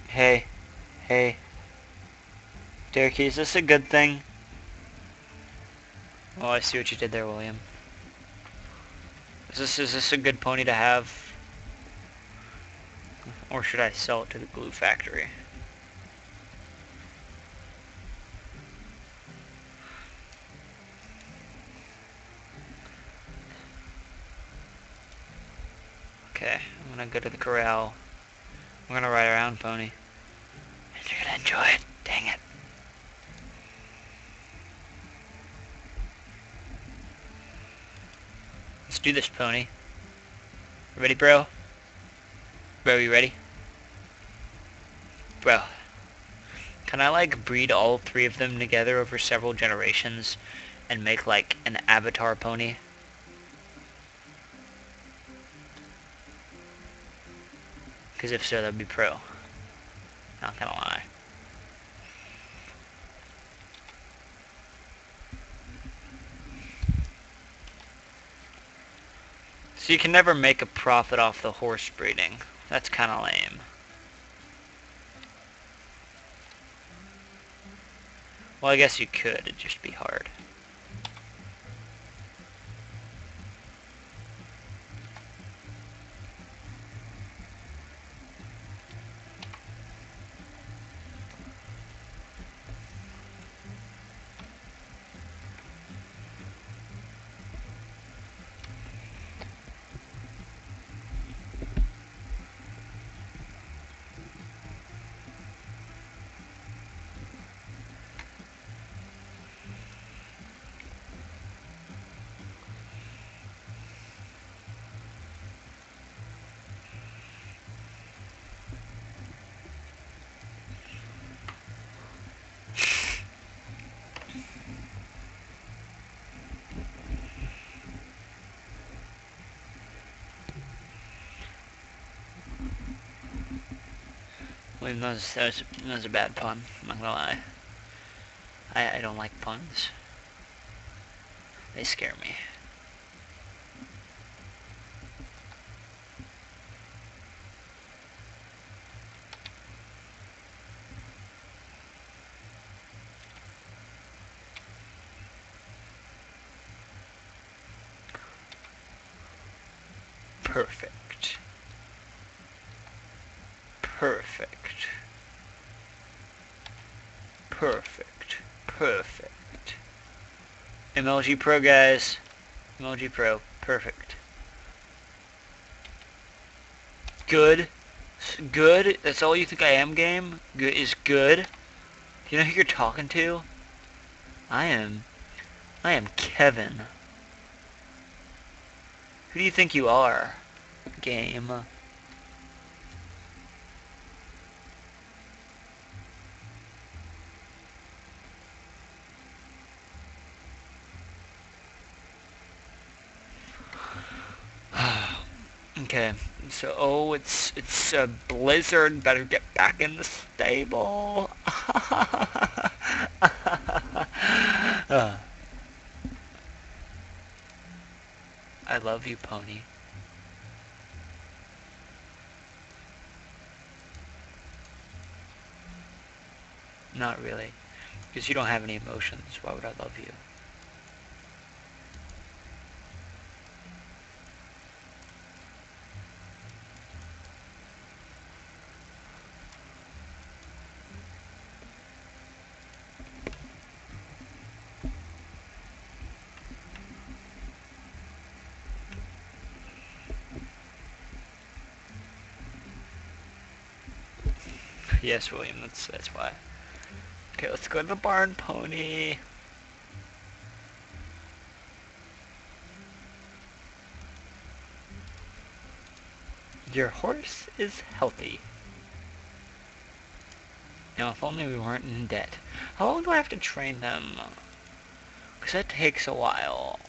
[SPEAKER 1] Hey. Hey. Derek, is this a good thing? Oh, I see what you did there, William. Is this is this a good pony to have? Or should I sell it to the glue factory? Okay, I'm gonna go to the corral. I'm gonna ride around, pony. And you're gonna enjoy it. Let's do this, pony. Ready, bro? Bro, you ready? Bro. Can I, like, breed all three of them together over several generations and make, like, an avatar pony? Because if so, that'd be pro. Not gonna lie. So you can never make a profit off the horse breeding. That's kind of lame. Well, I guess you could. It'd just be hard. That was, that was, that was a bad pun. I'm not gonna lie. I, I don't like puns. They scare me. Perfect. Perfect. Perfect. Perfect. MLG Pro, guys. MLG Pro. Perfect. Good. Good. That's all you think I am, game? Good is good. Do you know who you're talking to? I am. I am Kevin. Who do you think you are? Game. Okay, so oh, it's it's a blizzard. Better get back in the stable. Uh. I love you, pony. Not really, because you don't have any emotions. Why would I love you? Yes, William, that's that's why. Okay, let's go to the barn, pony. Your horse is healthy. Now, if only we weren't in debt. How long do I have to train them? Because that takes a while.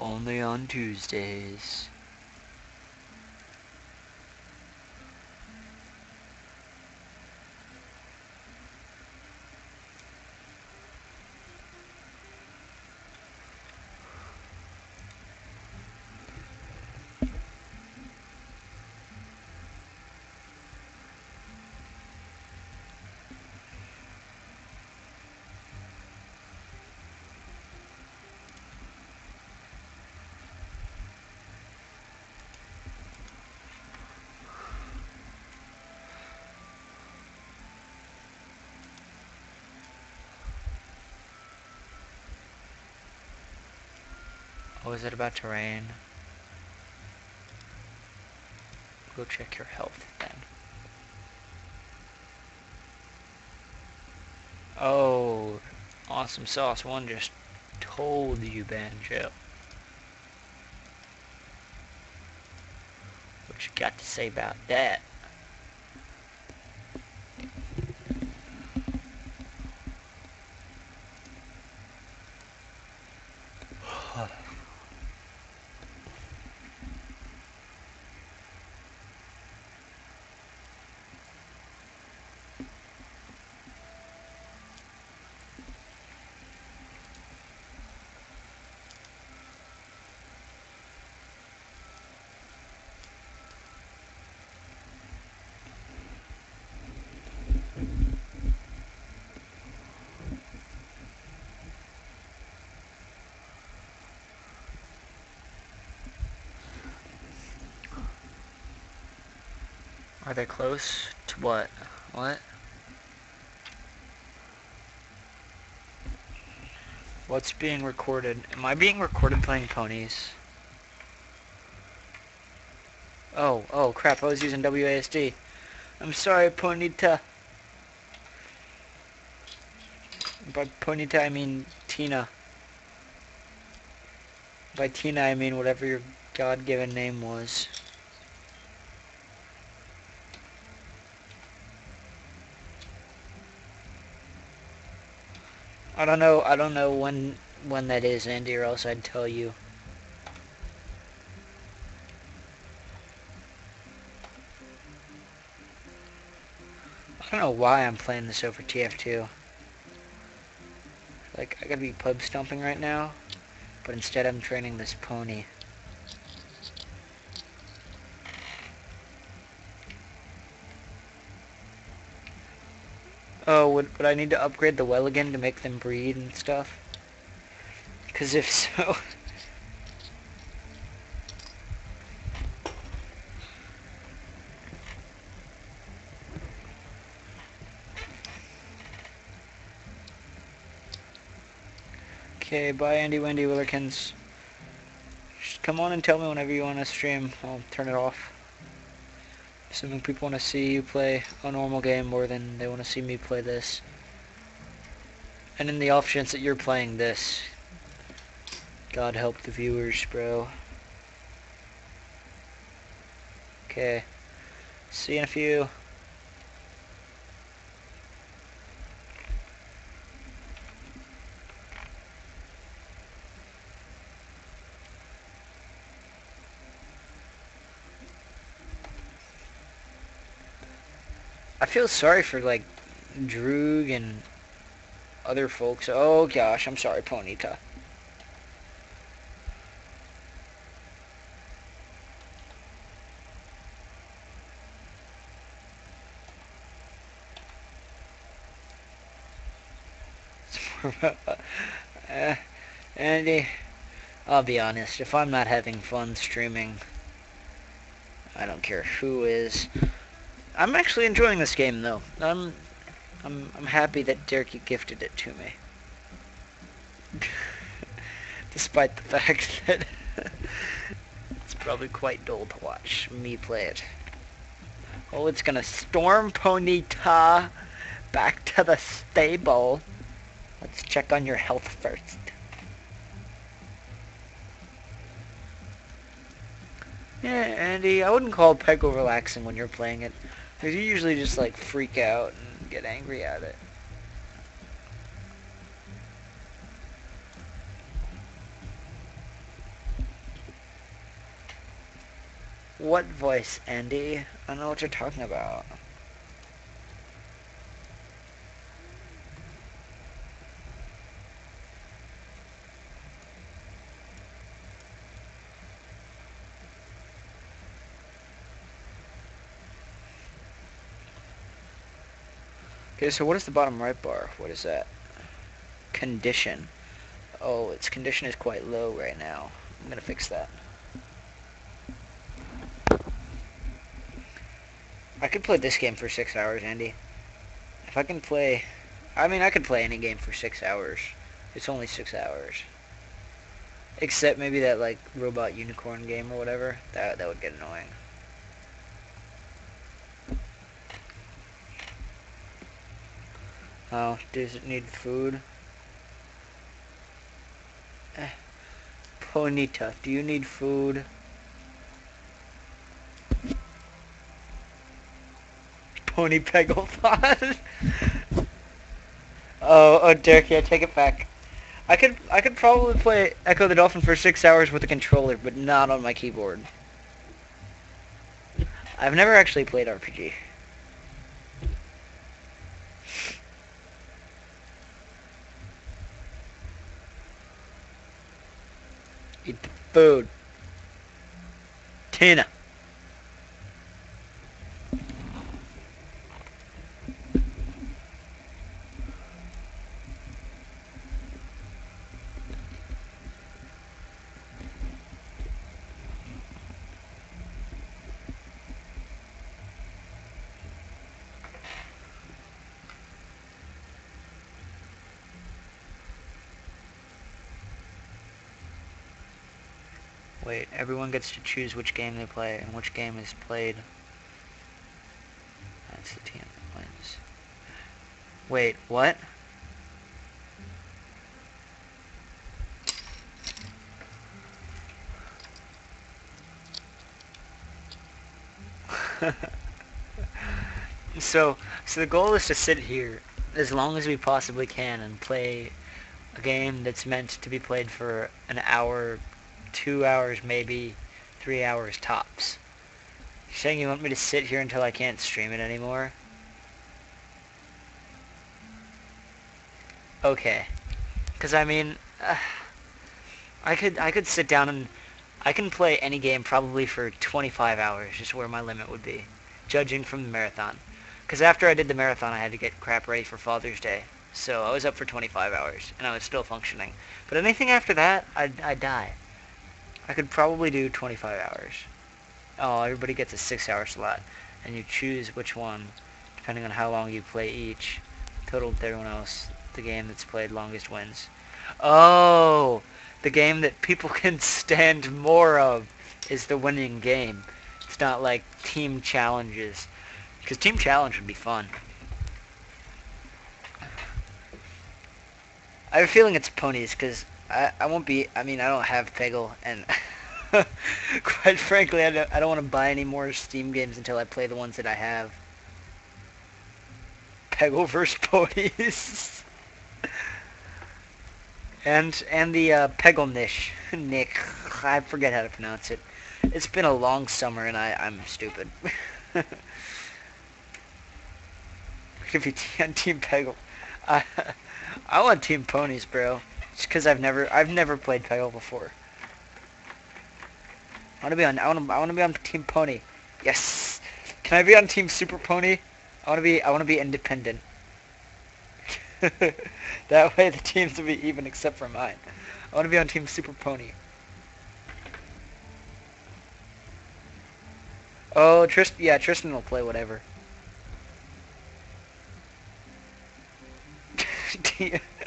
[SPEAKER 1] Only on Tuesdays. Oh, is it about to rain? Go check your health then. Oh, awesome sauce. One just told you, Banjo. What you got to say about that? Are close to what? What? What's being recorded? Am I being recorded playing ponies? Oh, oh crap, I was using WASD. I'm sorry, Ponita. By Ponita, I mean Tina. By Tina, I mean whatever your God-given name was. Don't know. I don't know when when that is, Andy, or else I'd tell you. I don't know why I'm playing this over TF2. Like, I gotta be pub stomping right now, but instead I'm training this pony. Oh, would, would I need to upgrade the well again to make them breed and stuff? Because if so... Okay, bye Andy Wendy Willerkins. Just come on and tell me whenever you want to stream. I'll turn it off. Assuming people want to see you play a normal game more than they want to see me play this. And in the off chance that you're playing this, God help the viewers, bro. Okay. See you in a few. Feel sorry for like Droog and other folks. Oh gosh, I'm sorry, Ponita. uh, Andy, I'll be honest. If I'm not having fun streaming, I don't care who is. I'm actually enjoying this game though. I'm I'm I'm happy that Derek gifted it to me. Despite the fact that it's probably quite dull to watch me play it. Oh, it's gonna storm Ponita back to the stable. Let's check on your health first. Yeah, Andy, I wouldn't call Peggle relaxing when you're playing it. Because you usually just like freak out and get angry at it. What voice, Andy? I don't know what you're talking about. Okay, so what is the bottom right bar? What is that? Condition. Oh, its condition is quite low right now. I'm gonna fix that. I could play this game for six hours, Andy. If I can play... I mean, I could play any game for six hours. It's only six hours. Except maybe that, like, Robot Unicorn game or whatever. That, that would get annoying. Oh, does it need food? Eh. Ponita, do you need food? Pony Pegglethon. oh, oh, Derek, yeah, take it back. I could, I could probably play Ecco the Dolphin for six hours with a controller, but not on my keyboard. I've never actually played RPG. Food. Tina. Wait, everyone gets to choose which game they play and which game is played. That's the team that wins. Wait, what? so, so the goal is to sit here as long as we possibly can and play a game that's meant to be played for an hour, two hours, maybe three hours tops. You're saying you want me to sit here until I can't stream it anymore? Okay. Because I mean, uh, I could I could sit down and I can play any game probably for 25 hours, just where my limit would be, judging from the marathon. Because after I did the marathon, I had to get crap ready for Father's Day, so I was up for 25 hours, and I was still functioning. But anything after that, I'd, I'd die. I could probably do 25 hours. Oh, everybody gets a six-hour slot, and you choose which one, depending on how long you play each. Total with everyone else, the game that's played longest wins. Oh, the game that people can stand more of is the winning game. It's not like team challenges. Because team challenge would be fun. I have a feeling it's ponies because I, I won't be, I mean, I don't have Peggle and quite frankly, I don't, I don't want to buy any more Steam games until I play the ones that I have. Peggle vs. ponies. and and the uh, Peggle Nish. Nick. I forget how to pronounce it. It's been a long summer and I, I'm stupid. could be on Team Peggle. I, I want Team Ponies, bro. Just because I've never I've never played Peggle before. I want to be on I want to I want to be on Team Pony. Yes. Can I be on Team Super Pony? I want to be I want to be independent. that way the teams will be even except for mine. I want to be on Team Super Pony. Oh, Tristan. Yeah, Tristan will play whatever.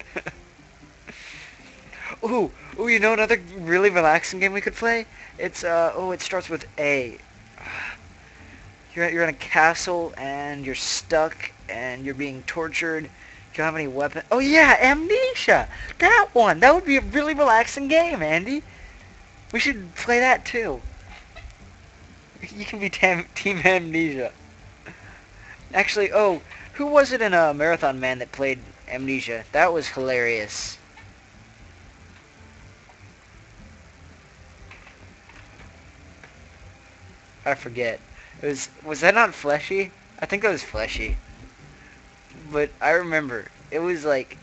[SPEAKER 1] ooh, ooh, you know another really relaxing game we could play? It's, uh, oh, it starts with A. You're, you're in a castle, and you're stuck, and you're being tortured. You don't have any weapon. Oh, yeah, Amnesia! That one! That would be a really relaxing game, Andy. We should play that, too. You can be tam- Team Amnesia. Actually, oh, who was it in a uh, Marathon Man that played Amnesia. That was hilarious. I forget. It was was that not Fleshy? I think that was Fleshy. But I remember it was like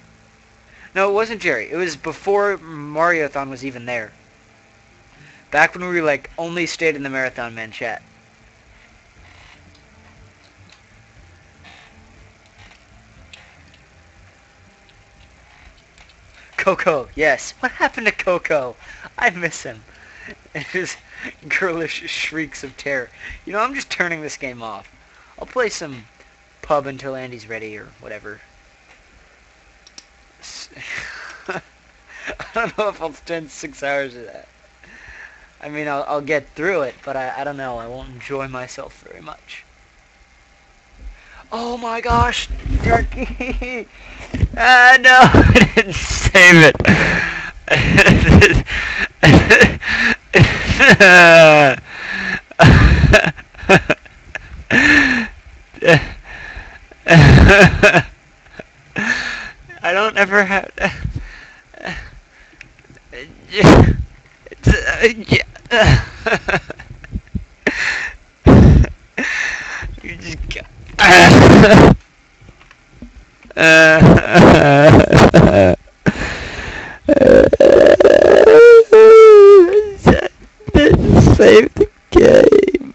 [SPEAKER 1] no, it wasn't Jerry. It was before Mariothon was even there. Back when we were like only stayed in the Marathon Man chat. Coco, yes. What happened to Coco? I miss him. And his girlish shrieks of terror. You know, I'm just turning this game off. I'll play some pub until Andy's ready or whatever. I don't know if I'll spend six hours of that. I mean, I'll, I'll get through it, but I, I don't know. I won't enjoy myself very much. Oh my gosh, Jerky! Ah, no, I didn't save it. I don't ever have... you just... Save the game.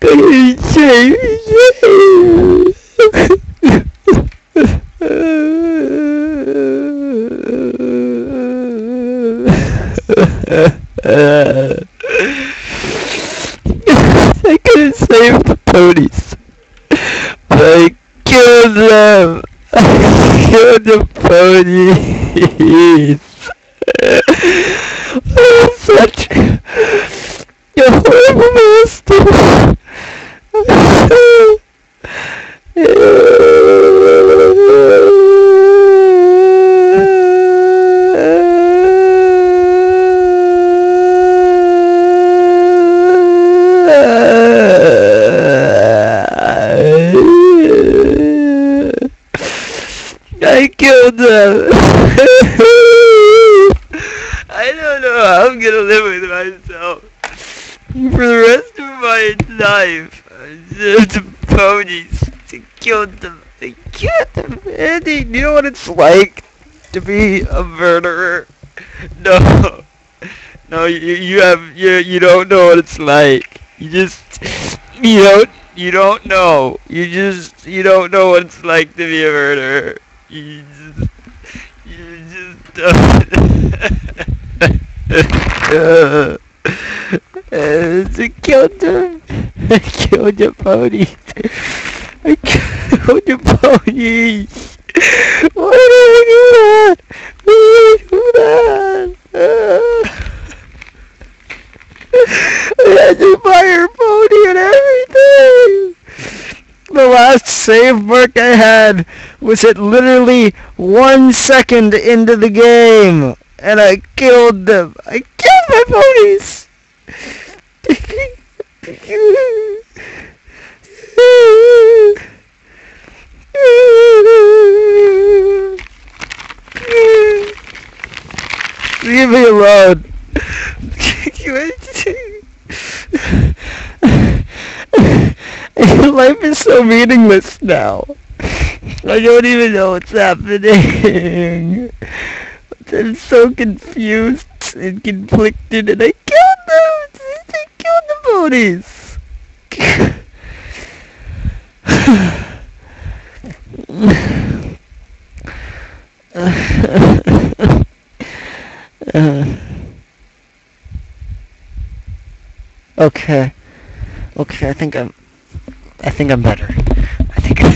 [SPEAKER 1] Please save the I couldn't save the ponies. I killed them! I killed the ponies! I'm such a horrible master. I killed them. I don't know how I'm gonna live with myself for the rest of my life. The ponies, they killed them. They killed them. Andy, you know what it's like to be a murderer? No, no, you you have you you don't know what it's like. You just you don't you don't know. You just you don't know what it's like to be a murderer. You just you just don't. I killed them. I killed the ponies. I killed the ponies. Why did I do that? Why did I do that? Uh, I had to fire pony and everything. The last save mark I had was at literally one second into the game, and I killed them. I killed my ponies. Leave me alone. Life is so meaningless now. I don't even know what's happening. I'm so confused and conflicted, and I killed them. I killed the ponies. Uh, okay. Okay, I think I'm. I think I'm better. I think I,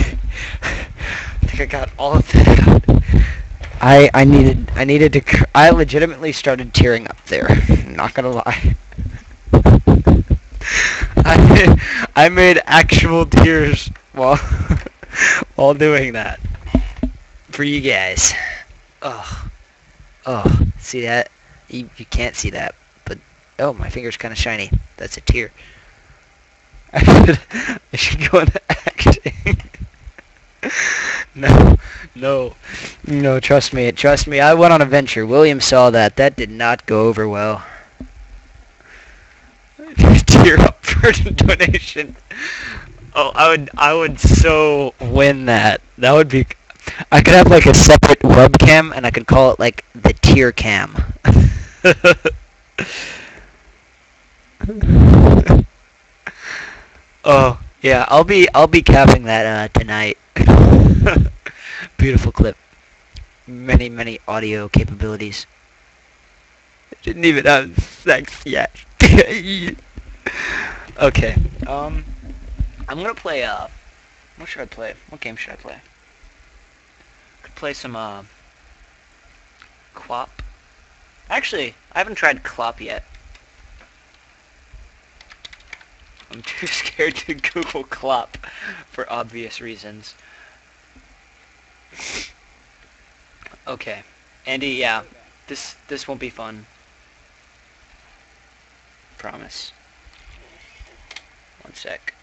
[SPEAKER 1] think I got all of that out. I I needed I needed to. I legitimately started tearing up there. Not gonna lie. I I made actual tears while while doing that for you guys. Oh, oh, see that? You you can't see that, but oh, my finger's kind of shiny. That's a tear. I should I should go into acting. no, no, no. Trust me, it trust me. I went on a venture. William saw that. That did not go over well. Tear up for donation. Oh, I would, I would so win that. That would be. I could have like a separate webcam, and I could call it like the tear cam. oh yeah, I'll be, I'll be capping that uh, tonight. Beautiful clip. Many, many audio capabilities. Didn't even have sex yet. okay. Um, I'm gonna play. Uh, what should I play? What game should I play? Could play some. Uh. Actually, I haven't tried Clop yet. I'm too scared to Google Clop for obvious reasons. Okay. Andy, yeah. This this won't be fun. Promise. One sec.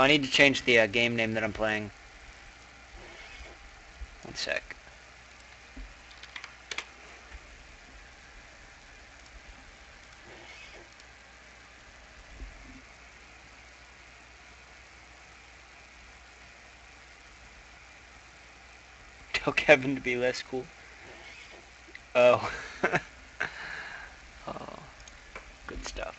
[SPEAKER 1] I need to change the uh, game name that I'm playing. One sec. Tell Kevin to be less cool. Oh. oh. Good stuff.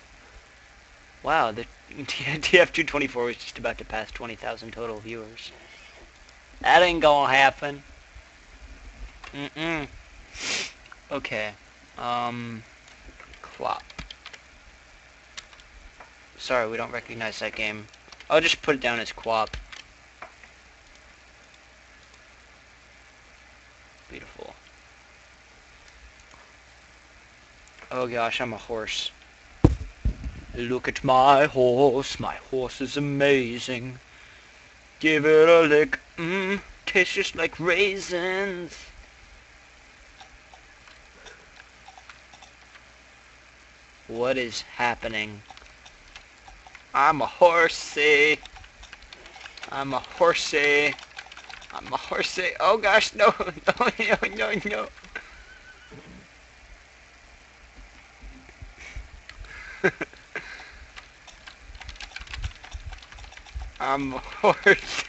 [SPEAKER 1] Wow, the TF224 was just about to pass 20,000 total viewers. That ain't gonna happen. Mm-mm. Okay. Um, Clop. Sorry, we don't recognize that game. I'll just put it down as QWOP. Beautiful. Oh gosh, I'm a horse. Look at my horse. My horse is amazing. Give it a lick. Mmm, tastes just like raisins. What is happening? I'm a horsey. I'm a horsey. I'm a horsey. Oh gosh, no, no, no, no, no. I'm a horse.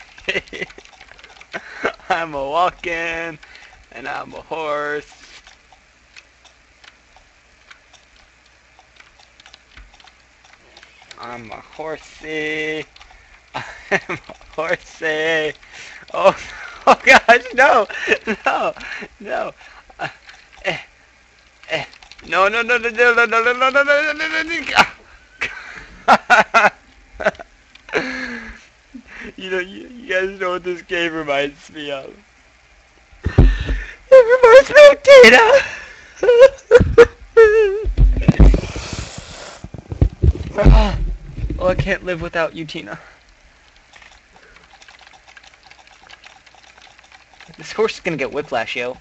[SPEAKER 1] I'm a walking, and I'm a horse. I'm a horsey. I'm a horsey. Oh, oh gosh, no, no, no. Uh, eh, eh. No, no, no, no, no, no, no, no, no, no, no, no, no, no. You know, you, you guys know what this game reminds me of. It reminds me of Tina. oh, I can't live without you, Tina. This horse is gonna get whiplash, yo.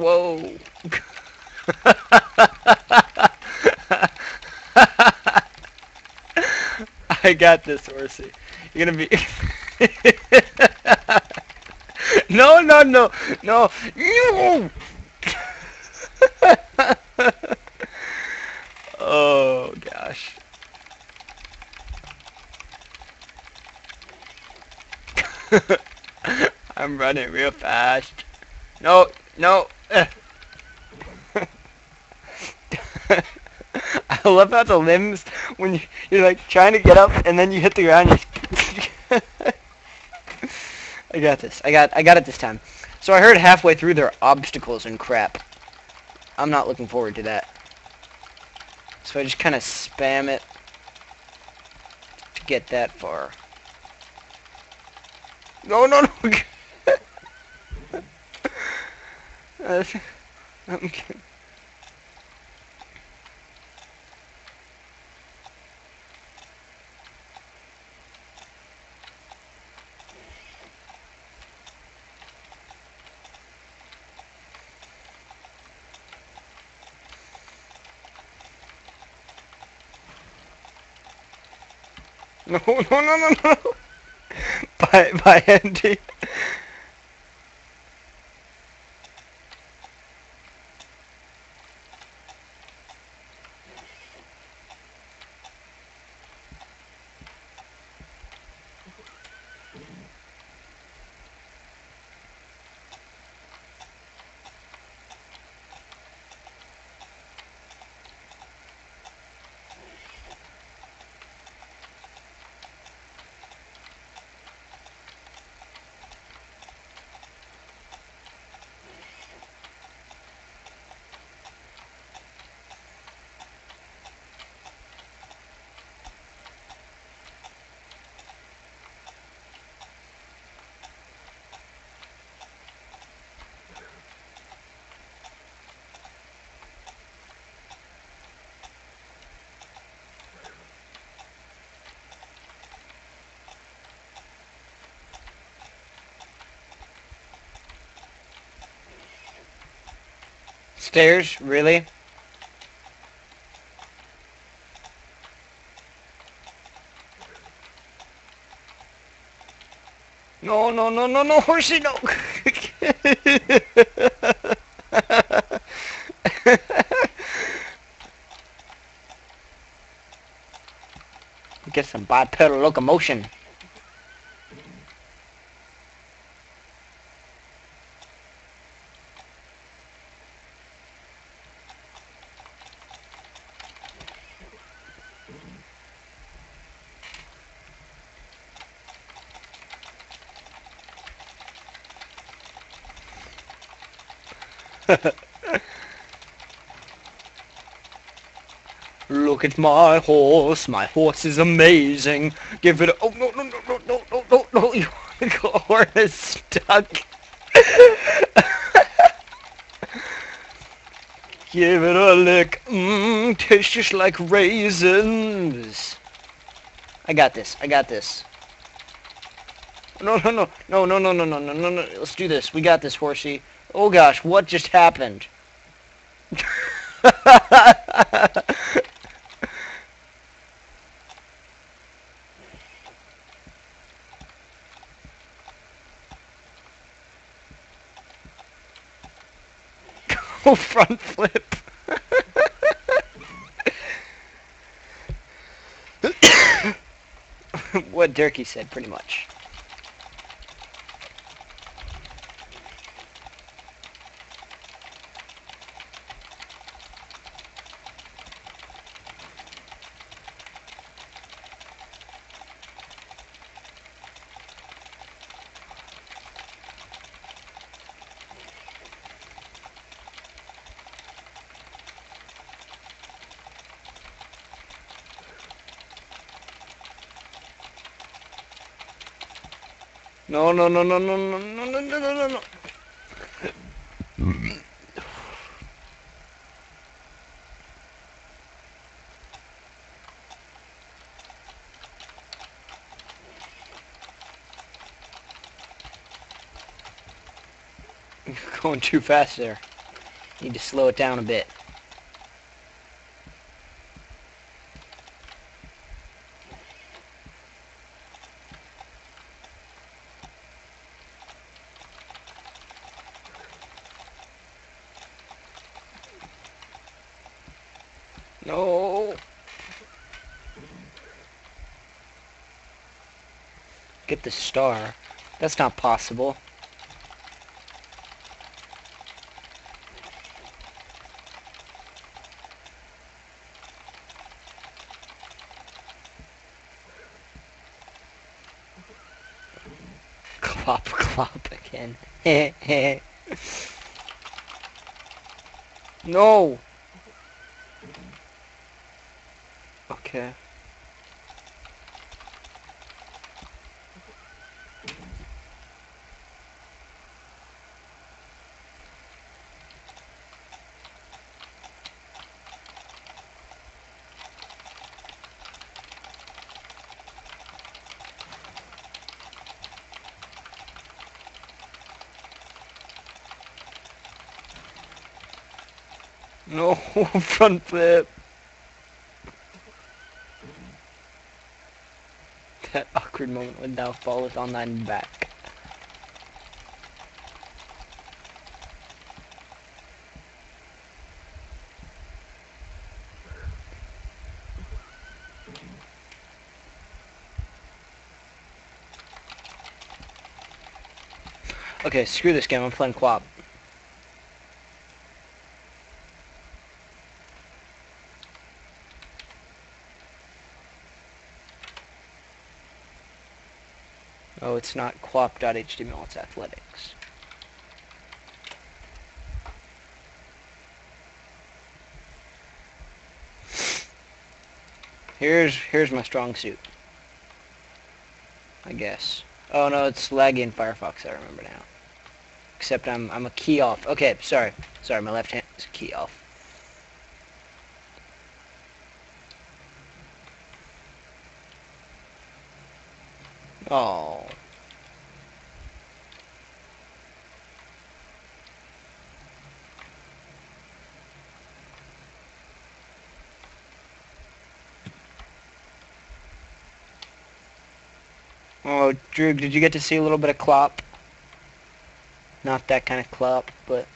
[SPEAKER 1] Whoa. I got this, horsey. You're gonna be. no, no, no, no, no. oh gosh. I'm running real fast. No, no. I love how the limbs, when you, you're like trying to get up and then you hit the ground. I got this. I got. I got it this time. So I heard halfway through there are obstacles and crap. I'm not looking forward to that. So I just kind of spam it to get that far. No, no, no. Uh, I'm kidding. No, no, no, no, no. Bye, bye, Andy. Stairs? Really? No, no, no, no, no, horsey, no. Get some bipedal locomotion. At my horse. My horse is amazing. Give it a... Oh, no, no, no, no, no, no, no, no. Your horse is stuck. Give it a lick. Mmm, tastes just like raisins. I got this. I got this. No, no, no, no, no, no, no, no, no, no, no. Let's do this. We got this, horsey. Oh gosh, what just happened? Go front flip. what Durkee said, pretty much. No, no, no, no, no, no, no, no, no, no, no, no. Going too fast there. Need to slow it down a bit. No. Get the star. That's not possible. Clop, clop again. no. Okay. No, front flip. that awkward moment when thou fallest on thine back. Okay, screw this game, I'm playing QWOP. Oh, not it's athletics. Here's here's my strong suit. I guess. Oh no, it's laggy in Firefox, I remember now. Except I'm I'm a key off. Okay, sorry. Sorry, my left hand is key off. Oh. Oh, Drew, did you get to see a little bit of clop? Not that kind of clop, but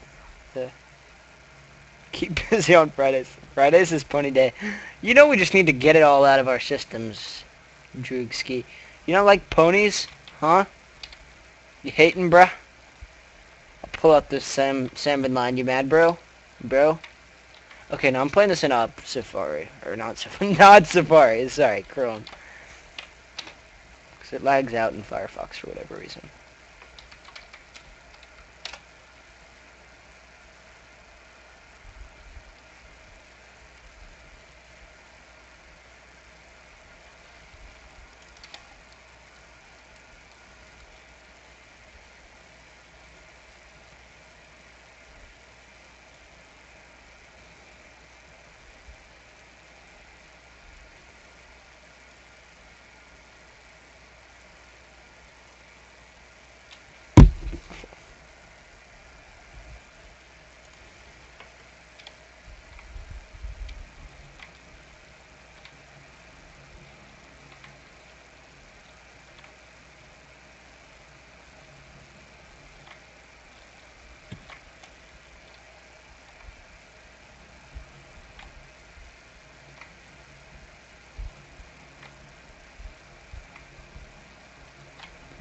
[SPEAKER 1] the keep busy on Fridays. Fridays is pony day. You know we just need to get it all out of our systems, Drewski. You don't like ponies, huh? You hating, bruh? I'll pull out this Sam Sam line. You mad, bro? Bro? Okay, now I'm playing this in uh, Safari. Or not Safari. Not Safari. Sorry, Chrome. It lags out in Firefox for whatever reason.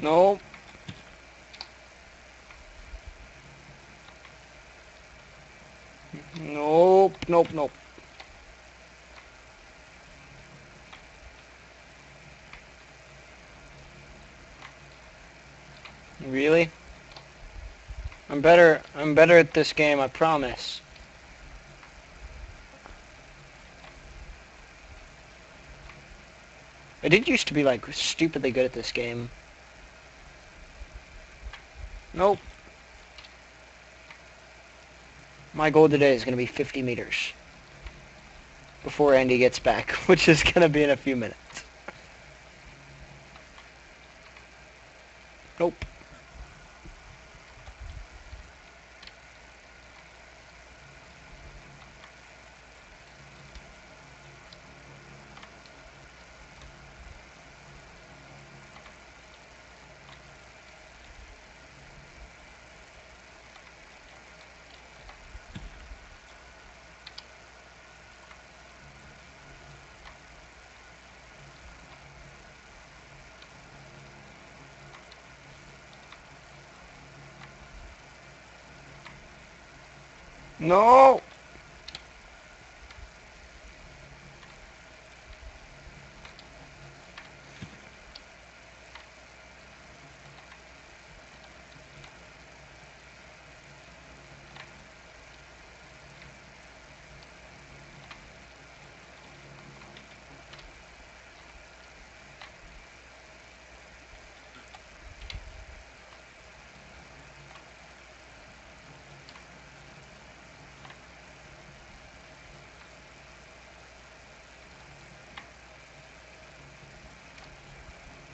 [SPEAKER 1] Nope. Nope, nope, nope. Really? I'm better I'm better at this game, I promise. I did used to be like stupidly good at this game. Nope. My goal today is going to be 50 meters before Andy gets back, which is going to be in a few minutes. Nope. No!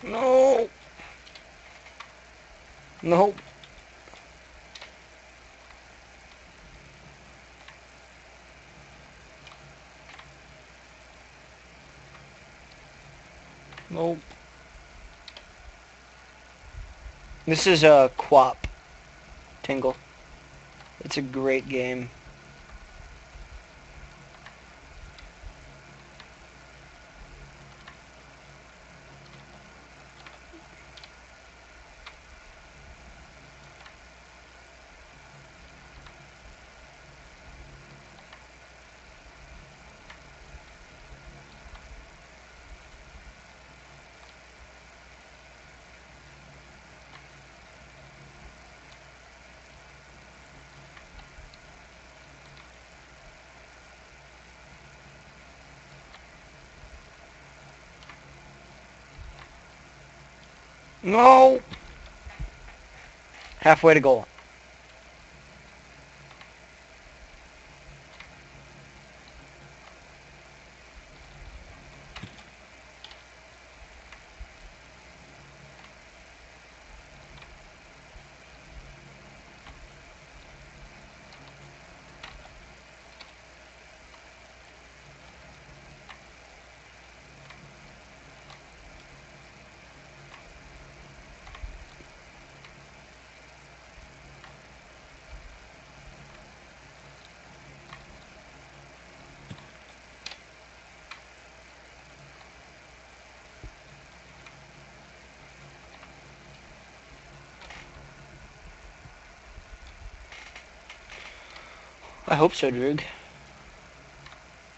[SPEAKER 1] No! Nope. Nope. This is a QWOP Tingle. It's a great game. No! Halfway to goal. I hope so, Droog.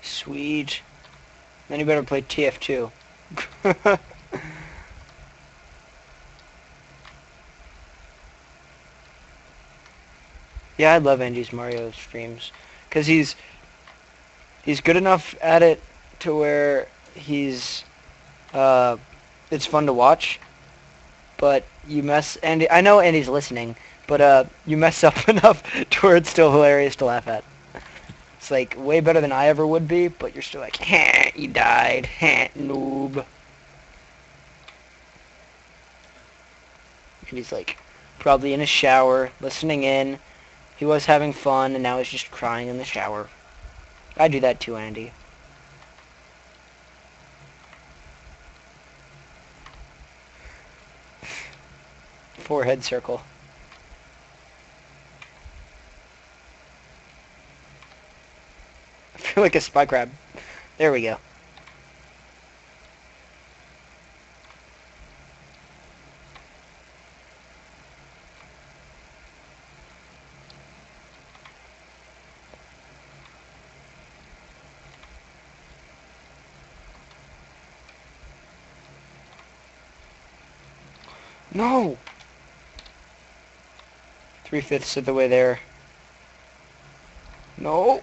[SPEAKER 1] Sweet. Then you better play TF2. yeah, I love Andy's Mario streams. Because he's... He's good enough at it to where he's... Uh, it's fun to watch. But you mess... Andy, I know Andy's listening, but uh, you mess up enough to where it's still hilarious to laugh at. It's like way better than I ever would be, but you're still like, heh, you died, heh, noob. And he's like, probably in a shower, listening in. He was having fun, and now he's just crying in the shower. I do that too, Andy. Forehead circle. like a spy crab. There we go. No! Three-fifths of the way there. No!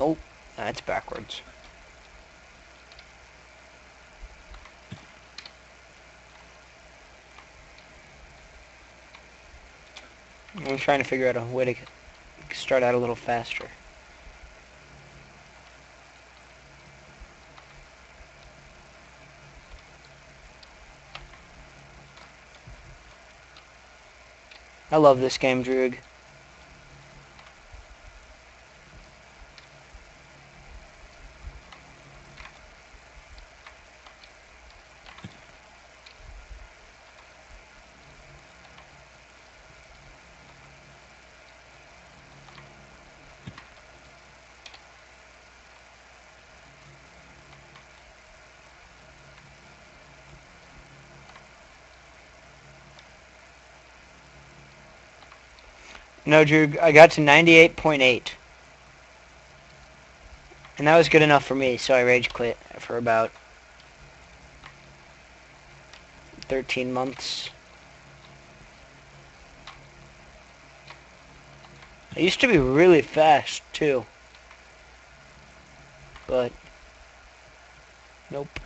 [SPEAKER 1] Nope, that's backwards. I'm trying to figure out a way to start out a little faster. I love this game, Droog. No, Drew, I got to 98.8. And that was good enough for me, so I rage quit for about 13 months. I used to be really fast, too. But, nope.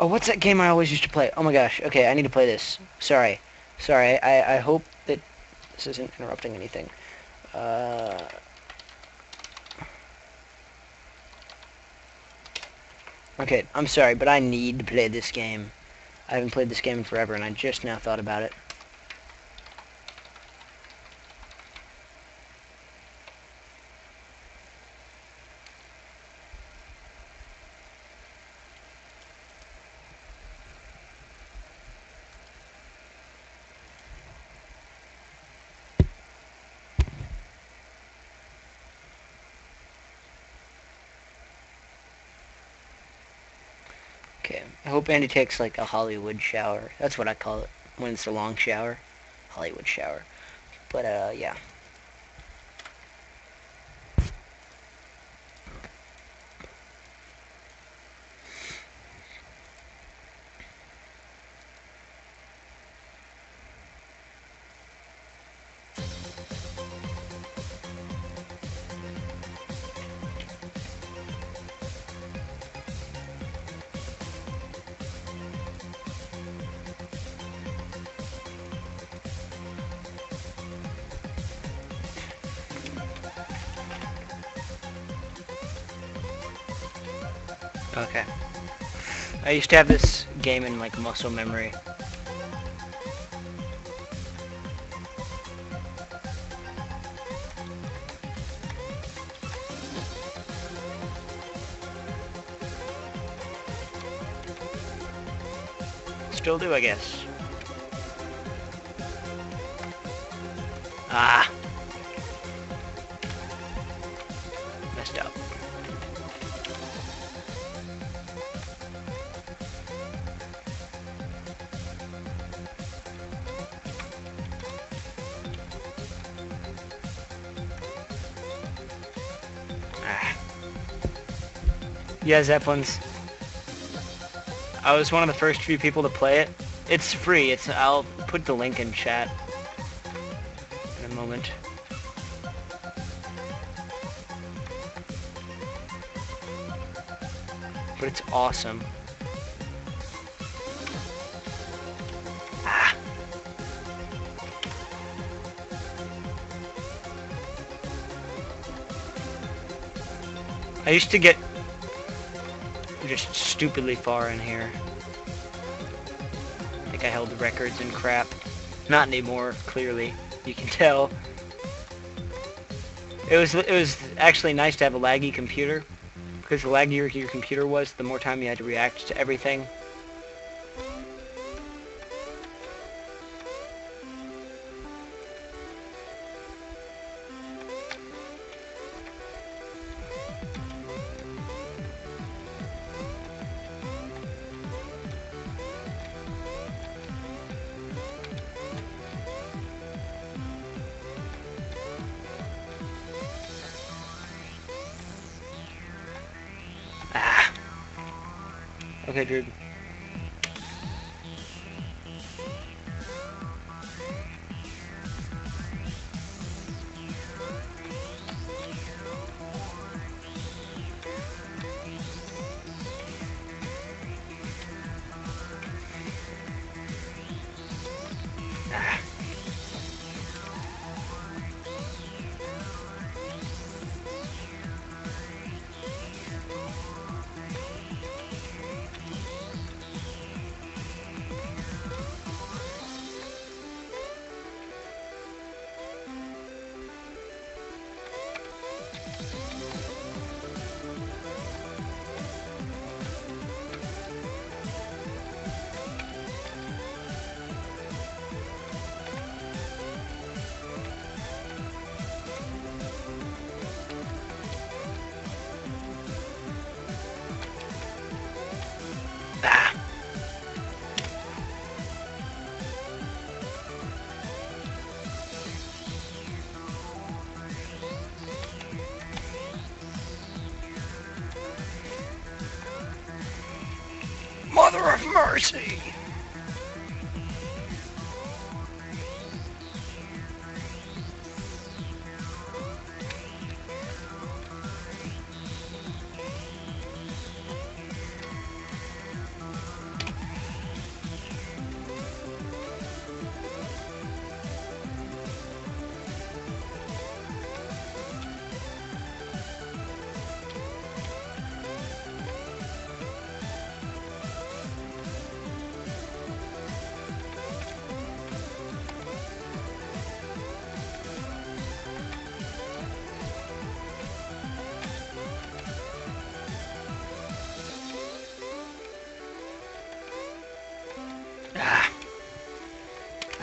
[SPEAKER 1] Oh, what's that game I always used to play? Oh my gosh. Okay, I need to play this. Sorry. Sorry. I, I hope that this isn't interrupting anything. Uh... Okay, I'm sorry, but I need to play this game. I haven't played this game in forever, and I just now thought about it. Okay, I hope Andy takes like a Hollywood shower. That's what I call it when it's a long shower. Hollywood shower. But uh, yeah. Okay. I used to have this game in like muscle memory. Still do, I guess. Yeah, Zeppelins. I was one of the first few people to play it. It's free. It's I'll put the link in chat in a moment. But it's awesome. Ah. I used to get stupidly far in here. I think I held the records and crap. Not anymore, clearly. You can tell. It was it was actually nice to have a laggy computer. Because the laggier your computer was, the more time you had to react to everything.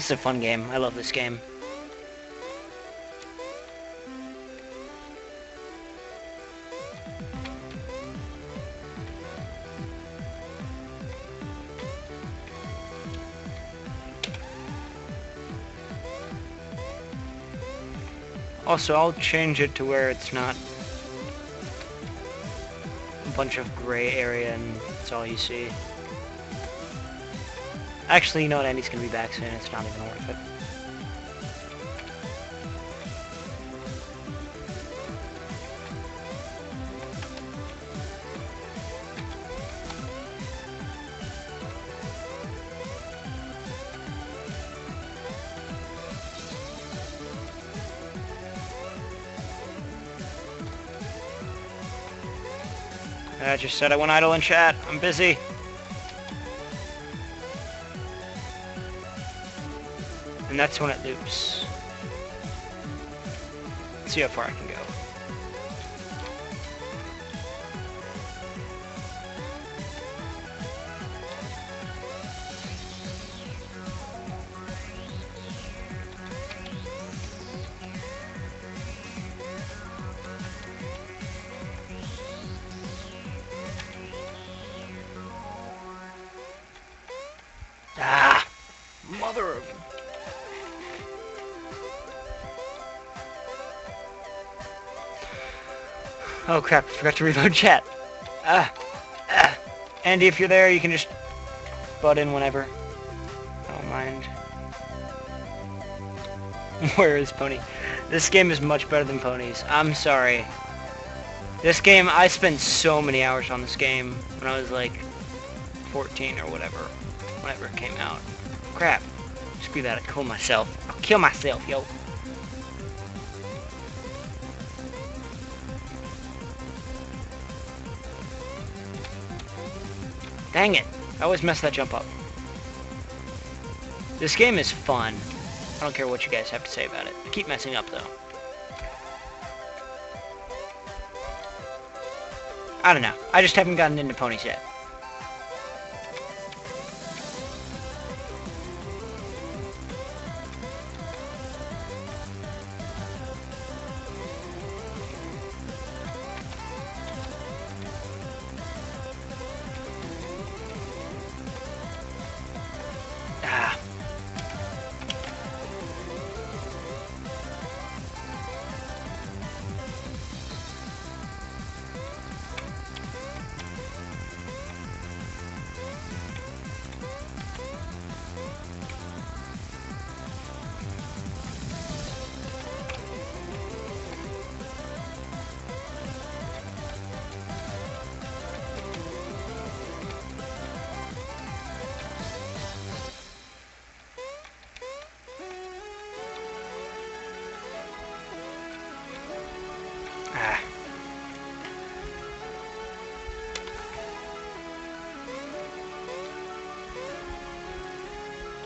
[SPEAKER 1] Is a fun game. I love this game. Also, I'll change it to where it's not a bunch of gray area and that's all you see. Actually, you know what? Andy's gonna be back soon. It's not even worth it. I just said I went idle in chat. I'm busy. That's when it loops. Let's see how far I can go. Crap, forgot to reload chat. Ah. Andy, if you're there, you can just butt in whenever. I don't mind. Where is Pony? This game is much better than Ponies. I'm sorry. This game, I spent so many hours on this game when I was like 14 or whatever, whenever it came out. Crap. Screw that, I'll kill myself. I'll kill myself, yo. I always mess that jump up. This game is fun. I don't care what you guys have to say about it. I keep messing up, though. I don't know. I just haven't gotten into ponies yet.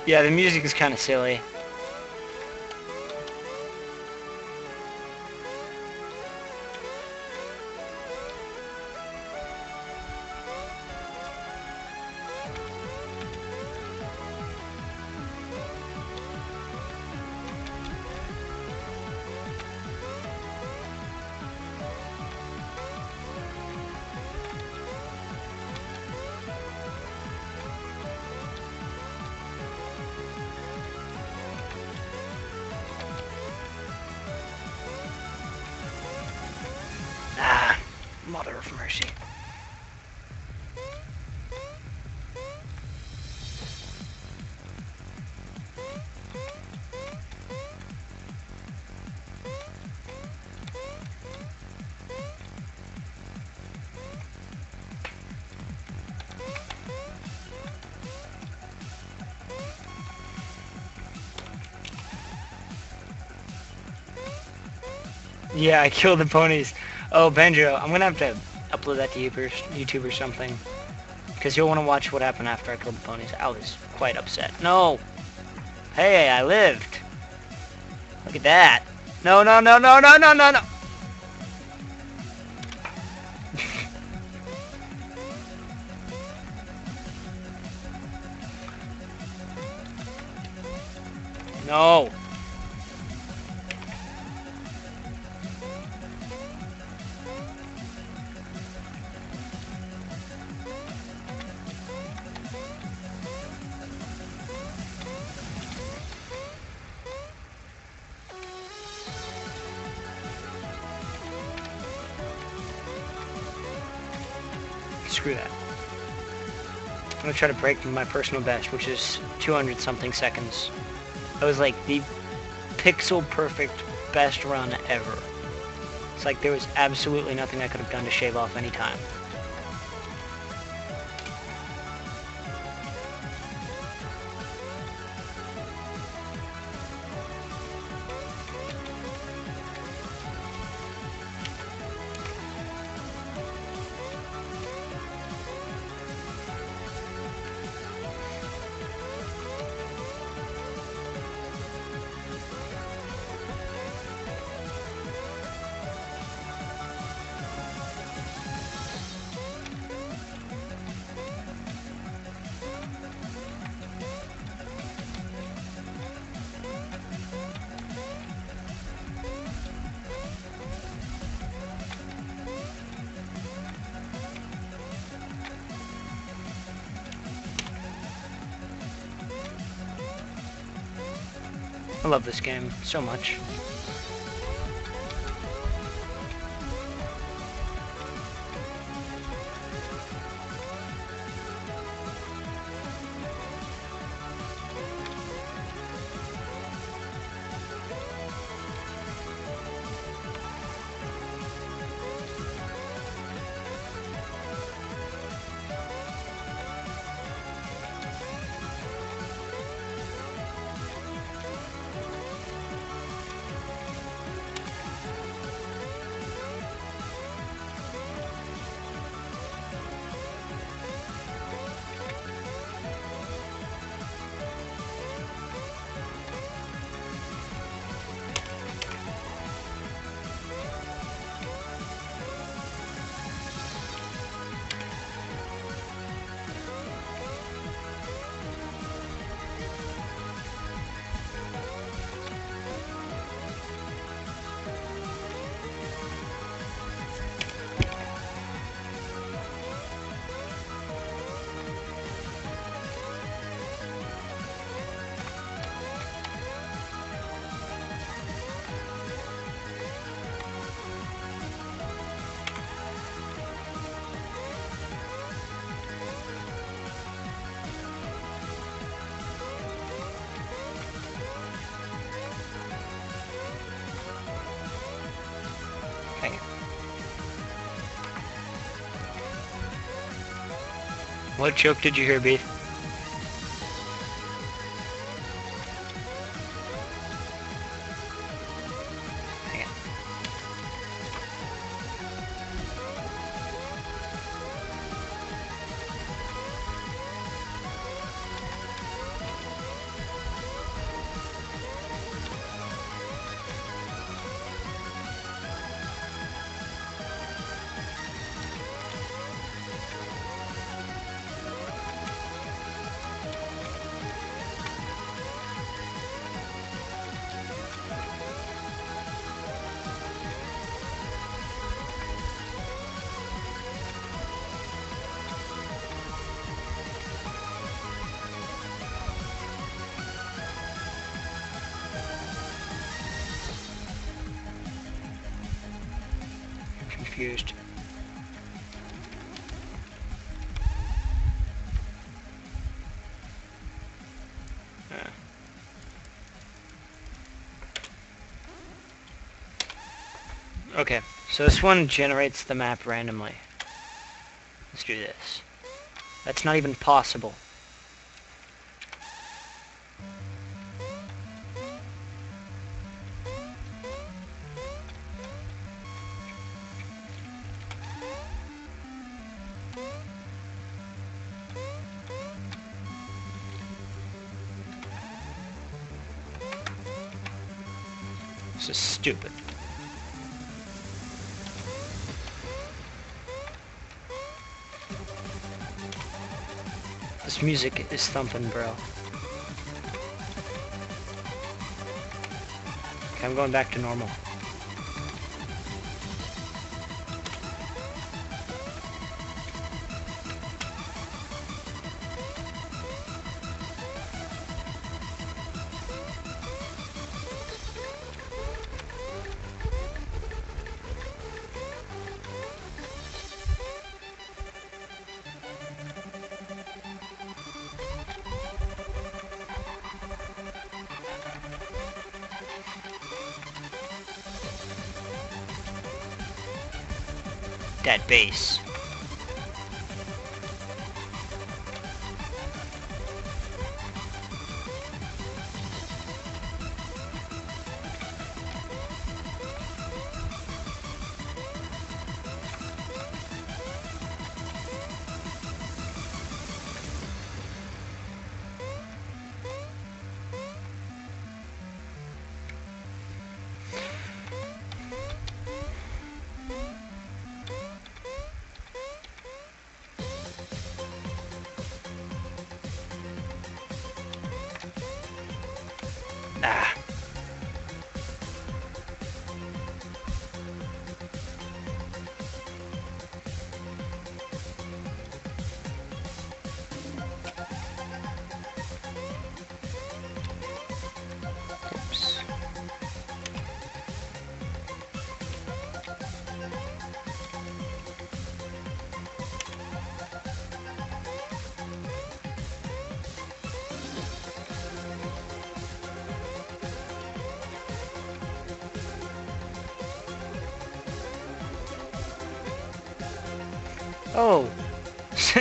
[SPEAKER 1] Yeah, the music is kind of silly. Mercy. Yeah, I killed the ponies. Oh, Benjo, I'm gonna have to upload that to YouTube or, something. Because you'll want to watch what happened after I killed the ponies. I was quite upset. No! Hey, I lived! Look at that! No, no, no, no, no, no, no! no! Try to break my personal best, which is 200 something seconds. It was like the pixel perfect best run ever. It's like there was absolutely nothing I could have done to shave off any time. Love this game so much. Hang. What joke did you hear, Beef? So this one generates the map randomly. Let's do this. That's not even possible. Music is thumping, bro. Okay, I'm going back to normal. That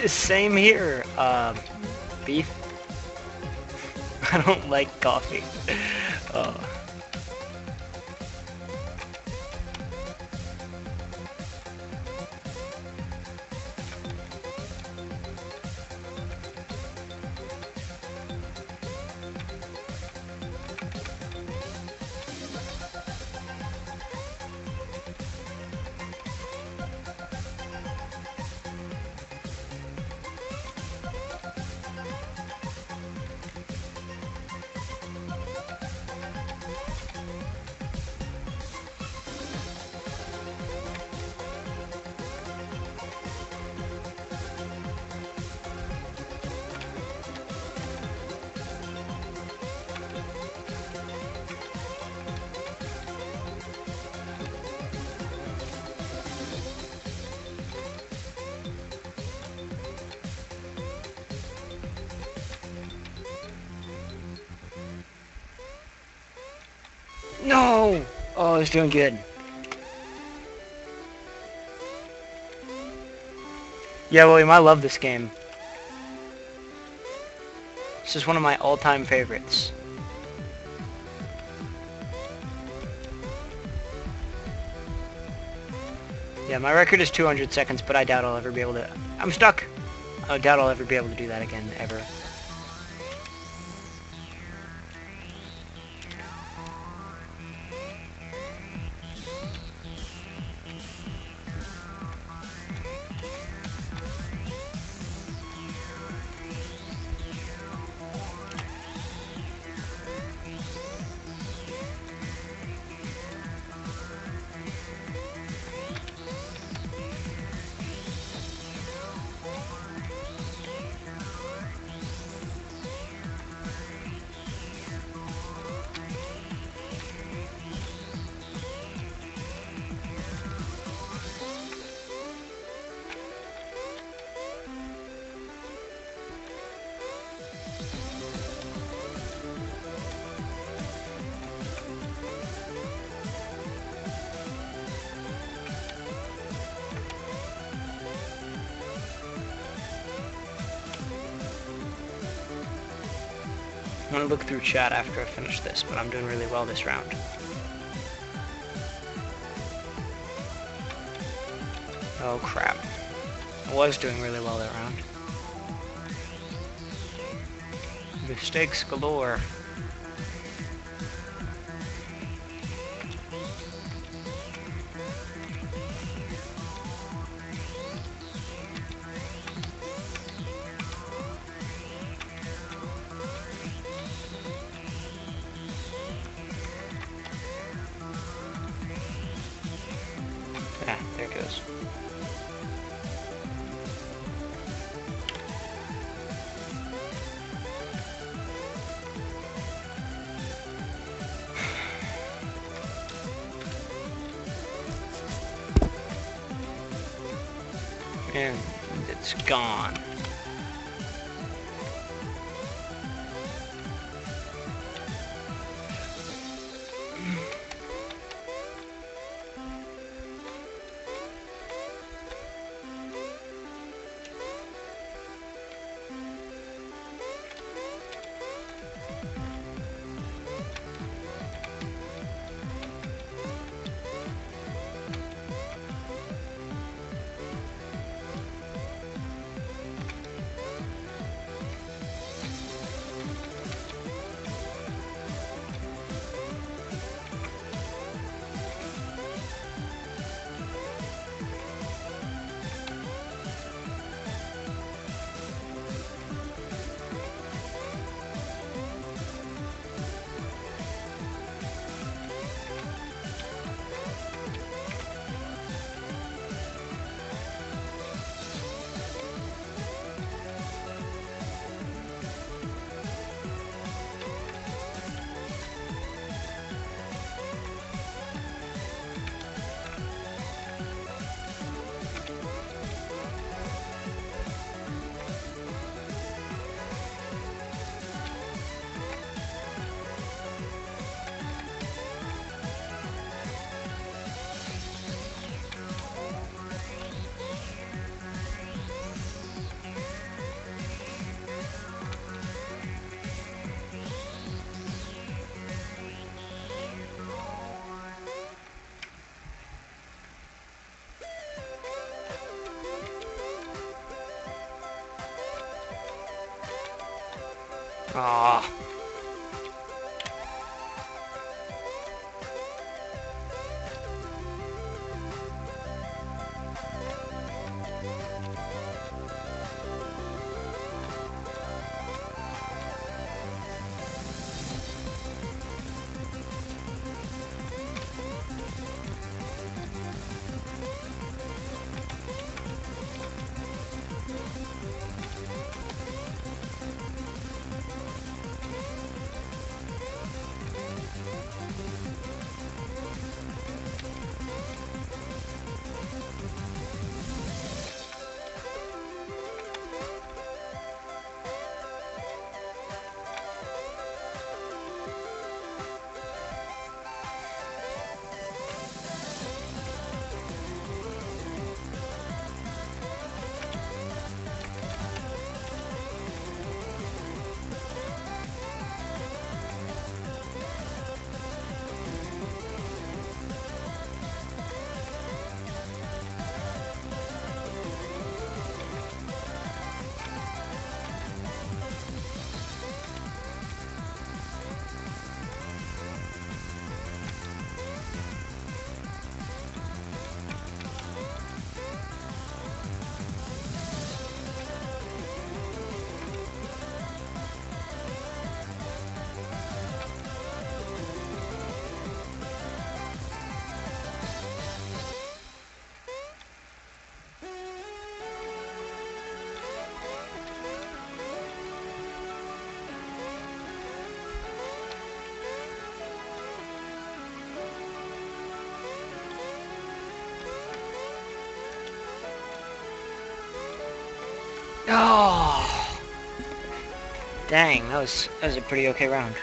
[SPEAKER 1] same here. Um, beef. I don't like coffee. No! Oh, it's doing good. Yeah, William, I love this game. This is one of my all-time favorites. Yeah, my record is 200 seconds, but I doubt I'll ever be able to... I'm stuck! I doubt I'll ever be able to do that again, ever. Look through chat after I finish this, but I'm doing really well this round. Oh crap. I was doing really well that round. Mistakes galore. か。Dang, that was that was a pretty okay round.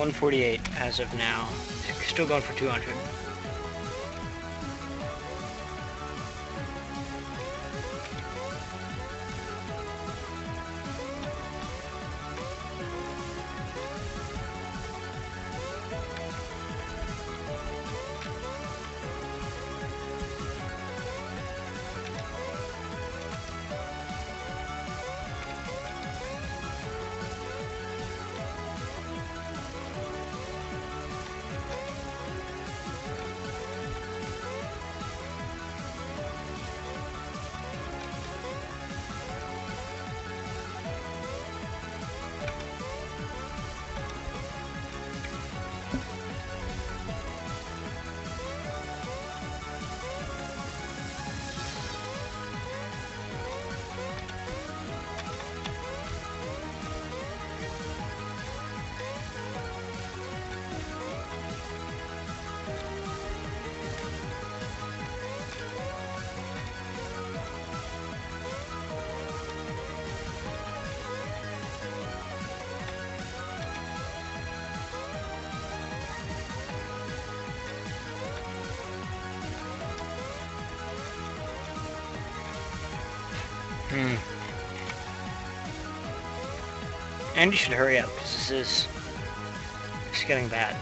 [SPEAKER 1] 148 as of now. Still going for 200. Andy should hurry up because this is it's getting bad.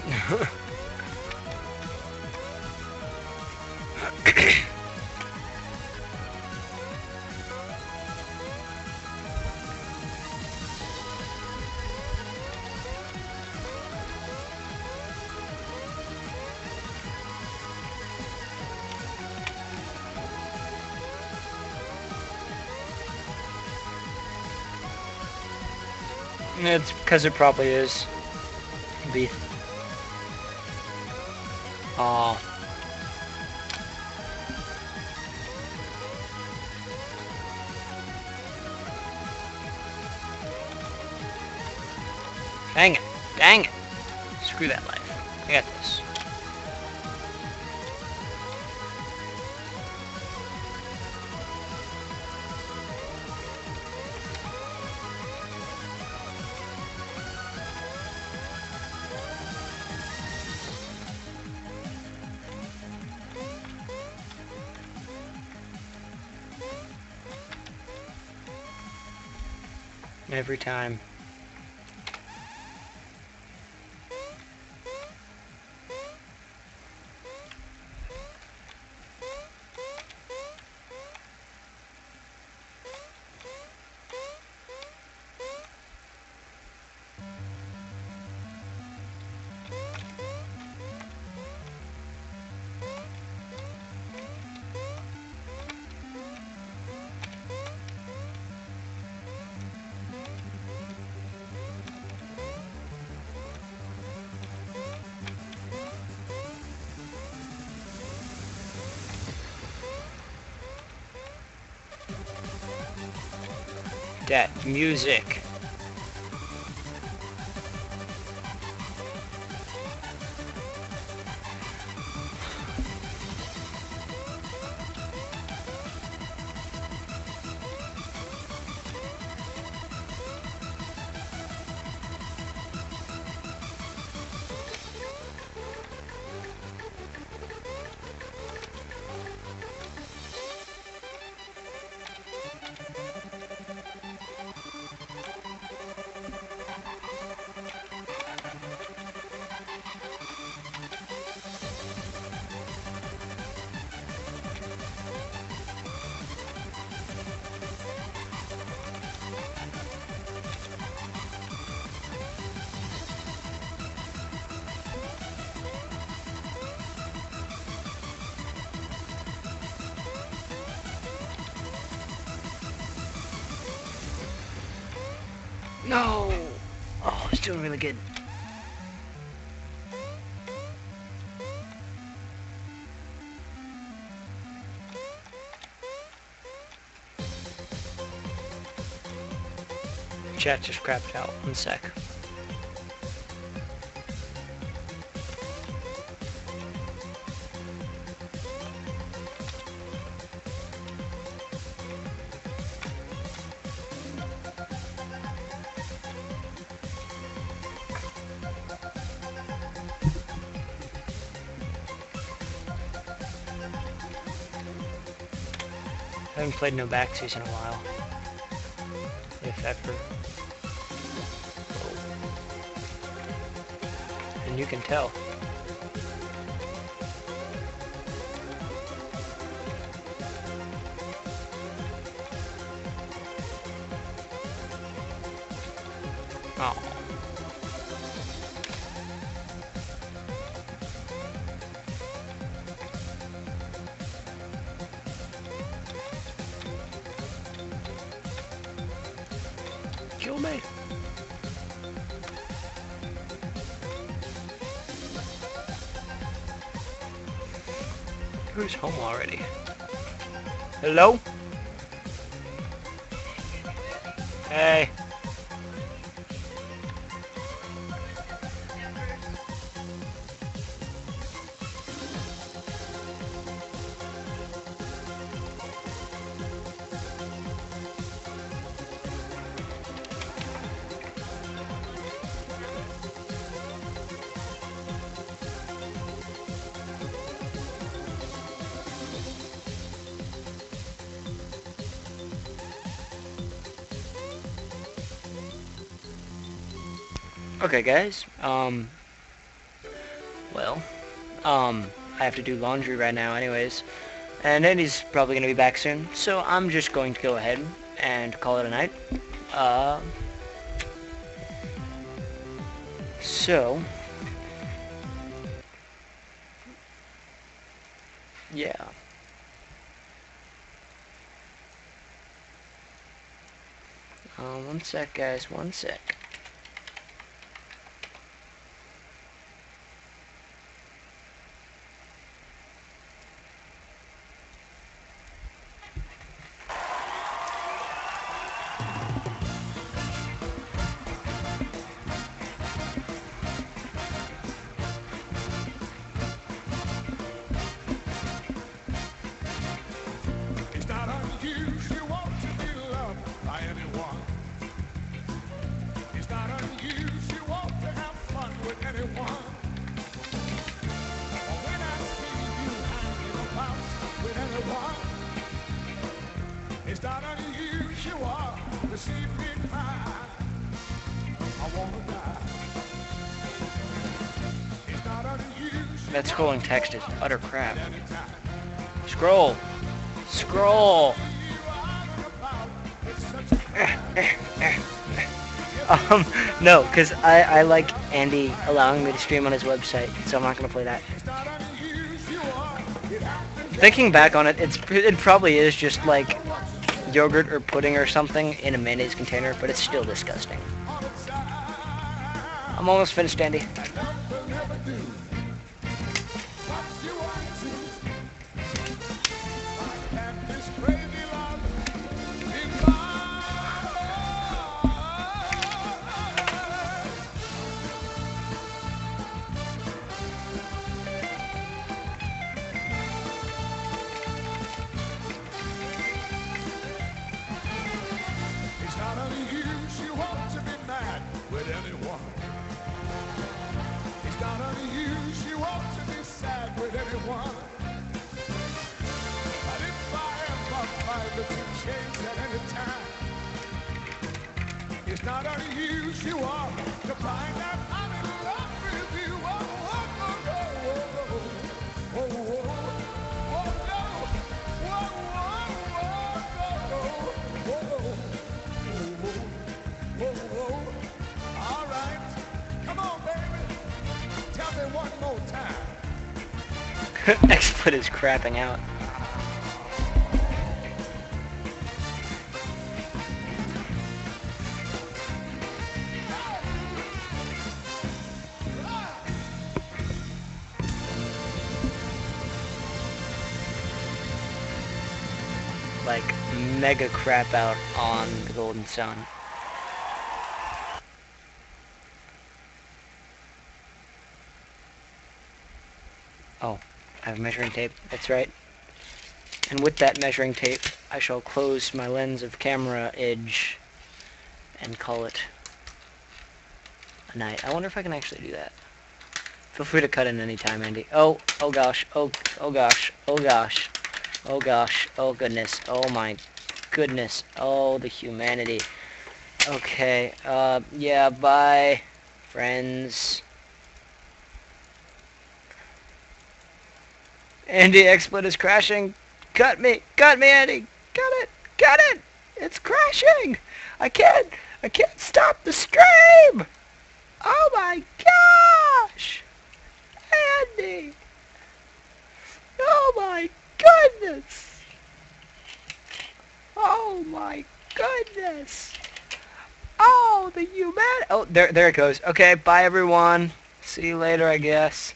[SPEAKER 1] Because it probably is. Every time. Music. Good. Chat just crapped out. One sec.
[SPEAKER 3] Played no backsies in a while. If ever. And you can tell. Hello? Okay, guys. Um. Well, um, I have to do laundry right now, anyways, and Andy's probably gonna be back soon. So I'm just going to go ahead and call it a night. Uh. So. Yeah. Uh, one sec, guys. One sec. Scrolling text is utter crap. Scroll. Scroll. um, no, because I, I like Andy allowing me to stream on his website, so I'm not going to play that. Thinking back on it, it's it probably is just like yogurt or pudding or something in a mayonnaise container, but it's still disgusting. I'm almost finished, Andy. Crapping out. Like mega crap out on the Golden Sun. Oh, I measuring tape. That's right. And with that measuring tape, I shall close my lens of camera edge and call it a night. I wonder if I can actually do that. Feel free to cut in any time, Andy. Oh, oh gosh, oh, oh gosh, oh gosh.
[SPEAKER 1] Oh gosh. Oh goodness. Oh my goodness. Oh the humanity. Okay. Uh yeah, bye friends. Andy XSplit is crashing. Cut me. Cut me, Andy. Cut it. Cut it. It's crashing. I can't. I can't stop the stream. Oh my gosh. Andy. Oh my goodness. Oh my goodness. Oh, the human. Oh, there, there it goes. Okay, bye everyone. See you later, I guess.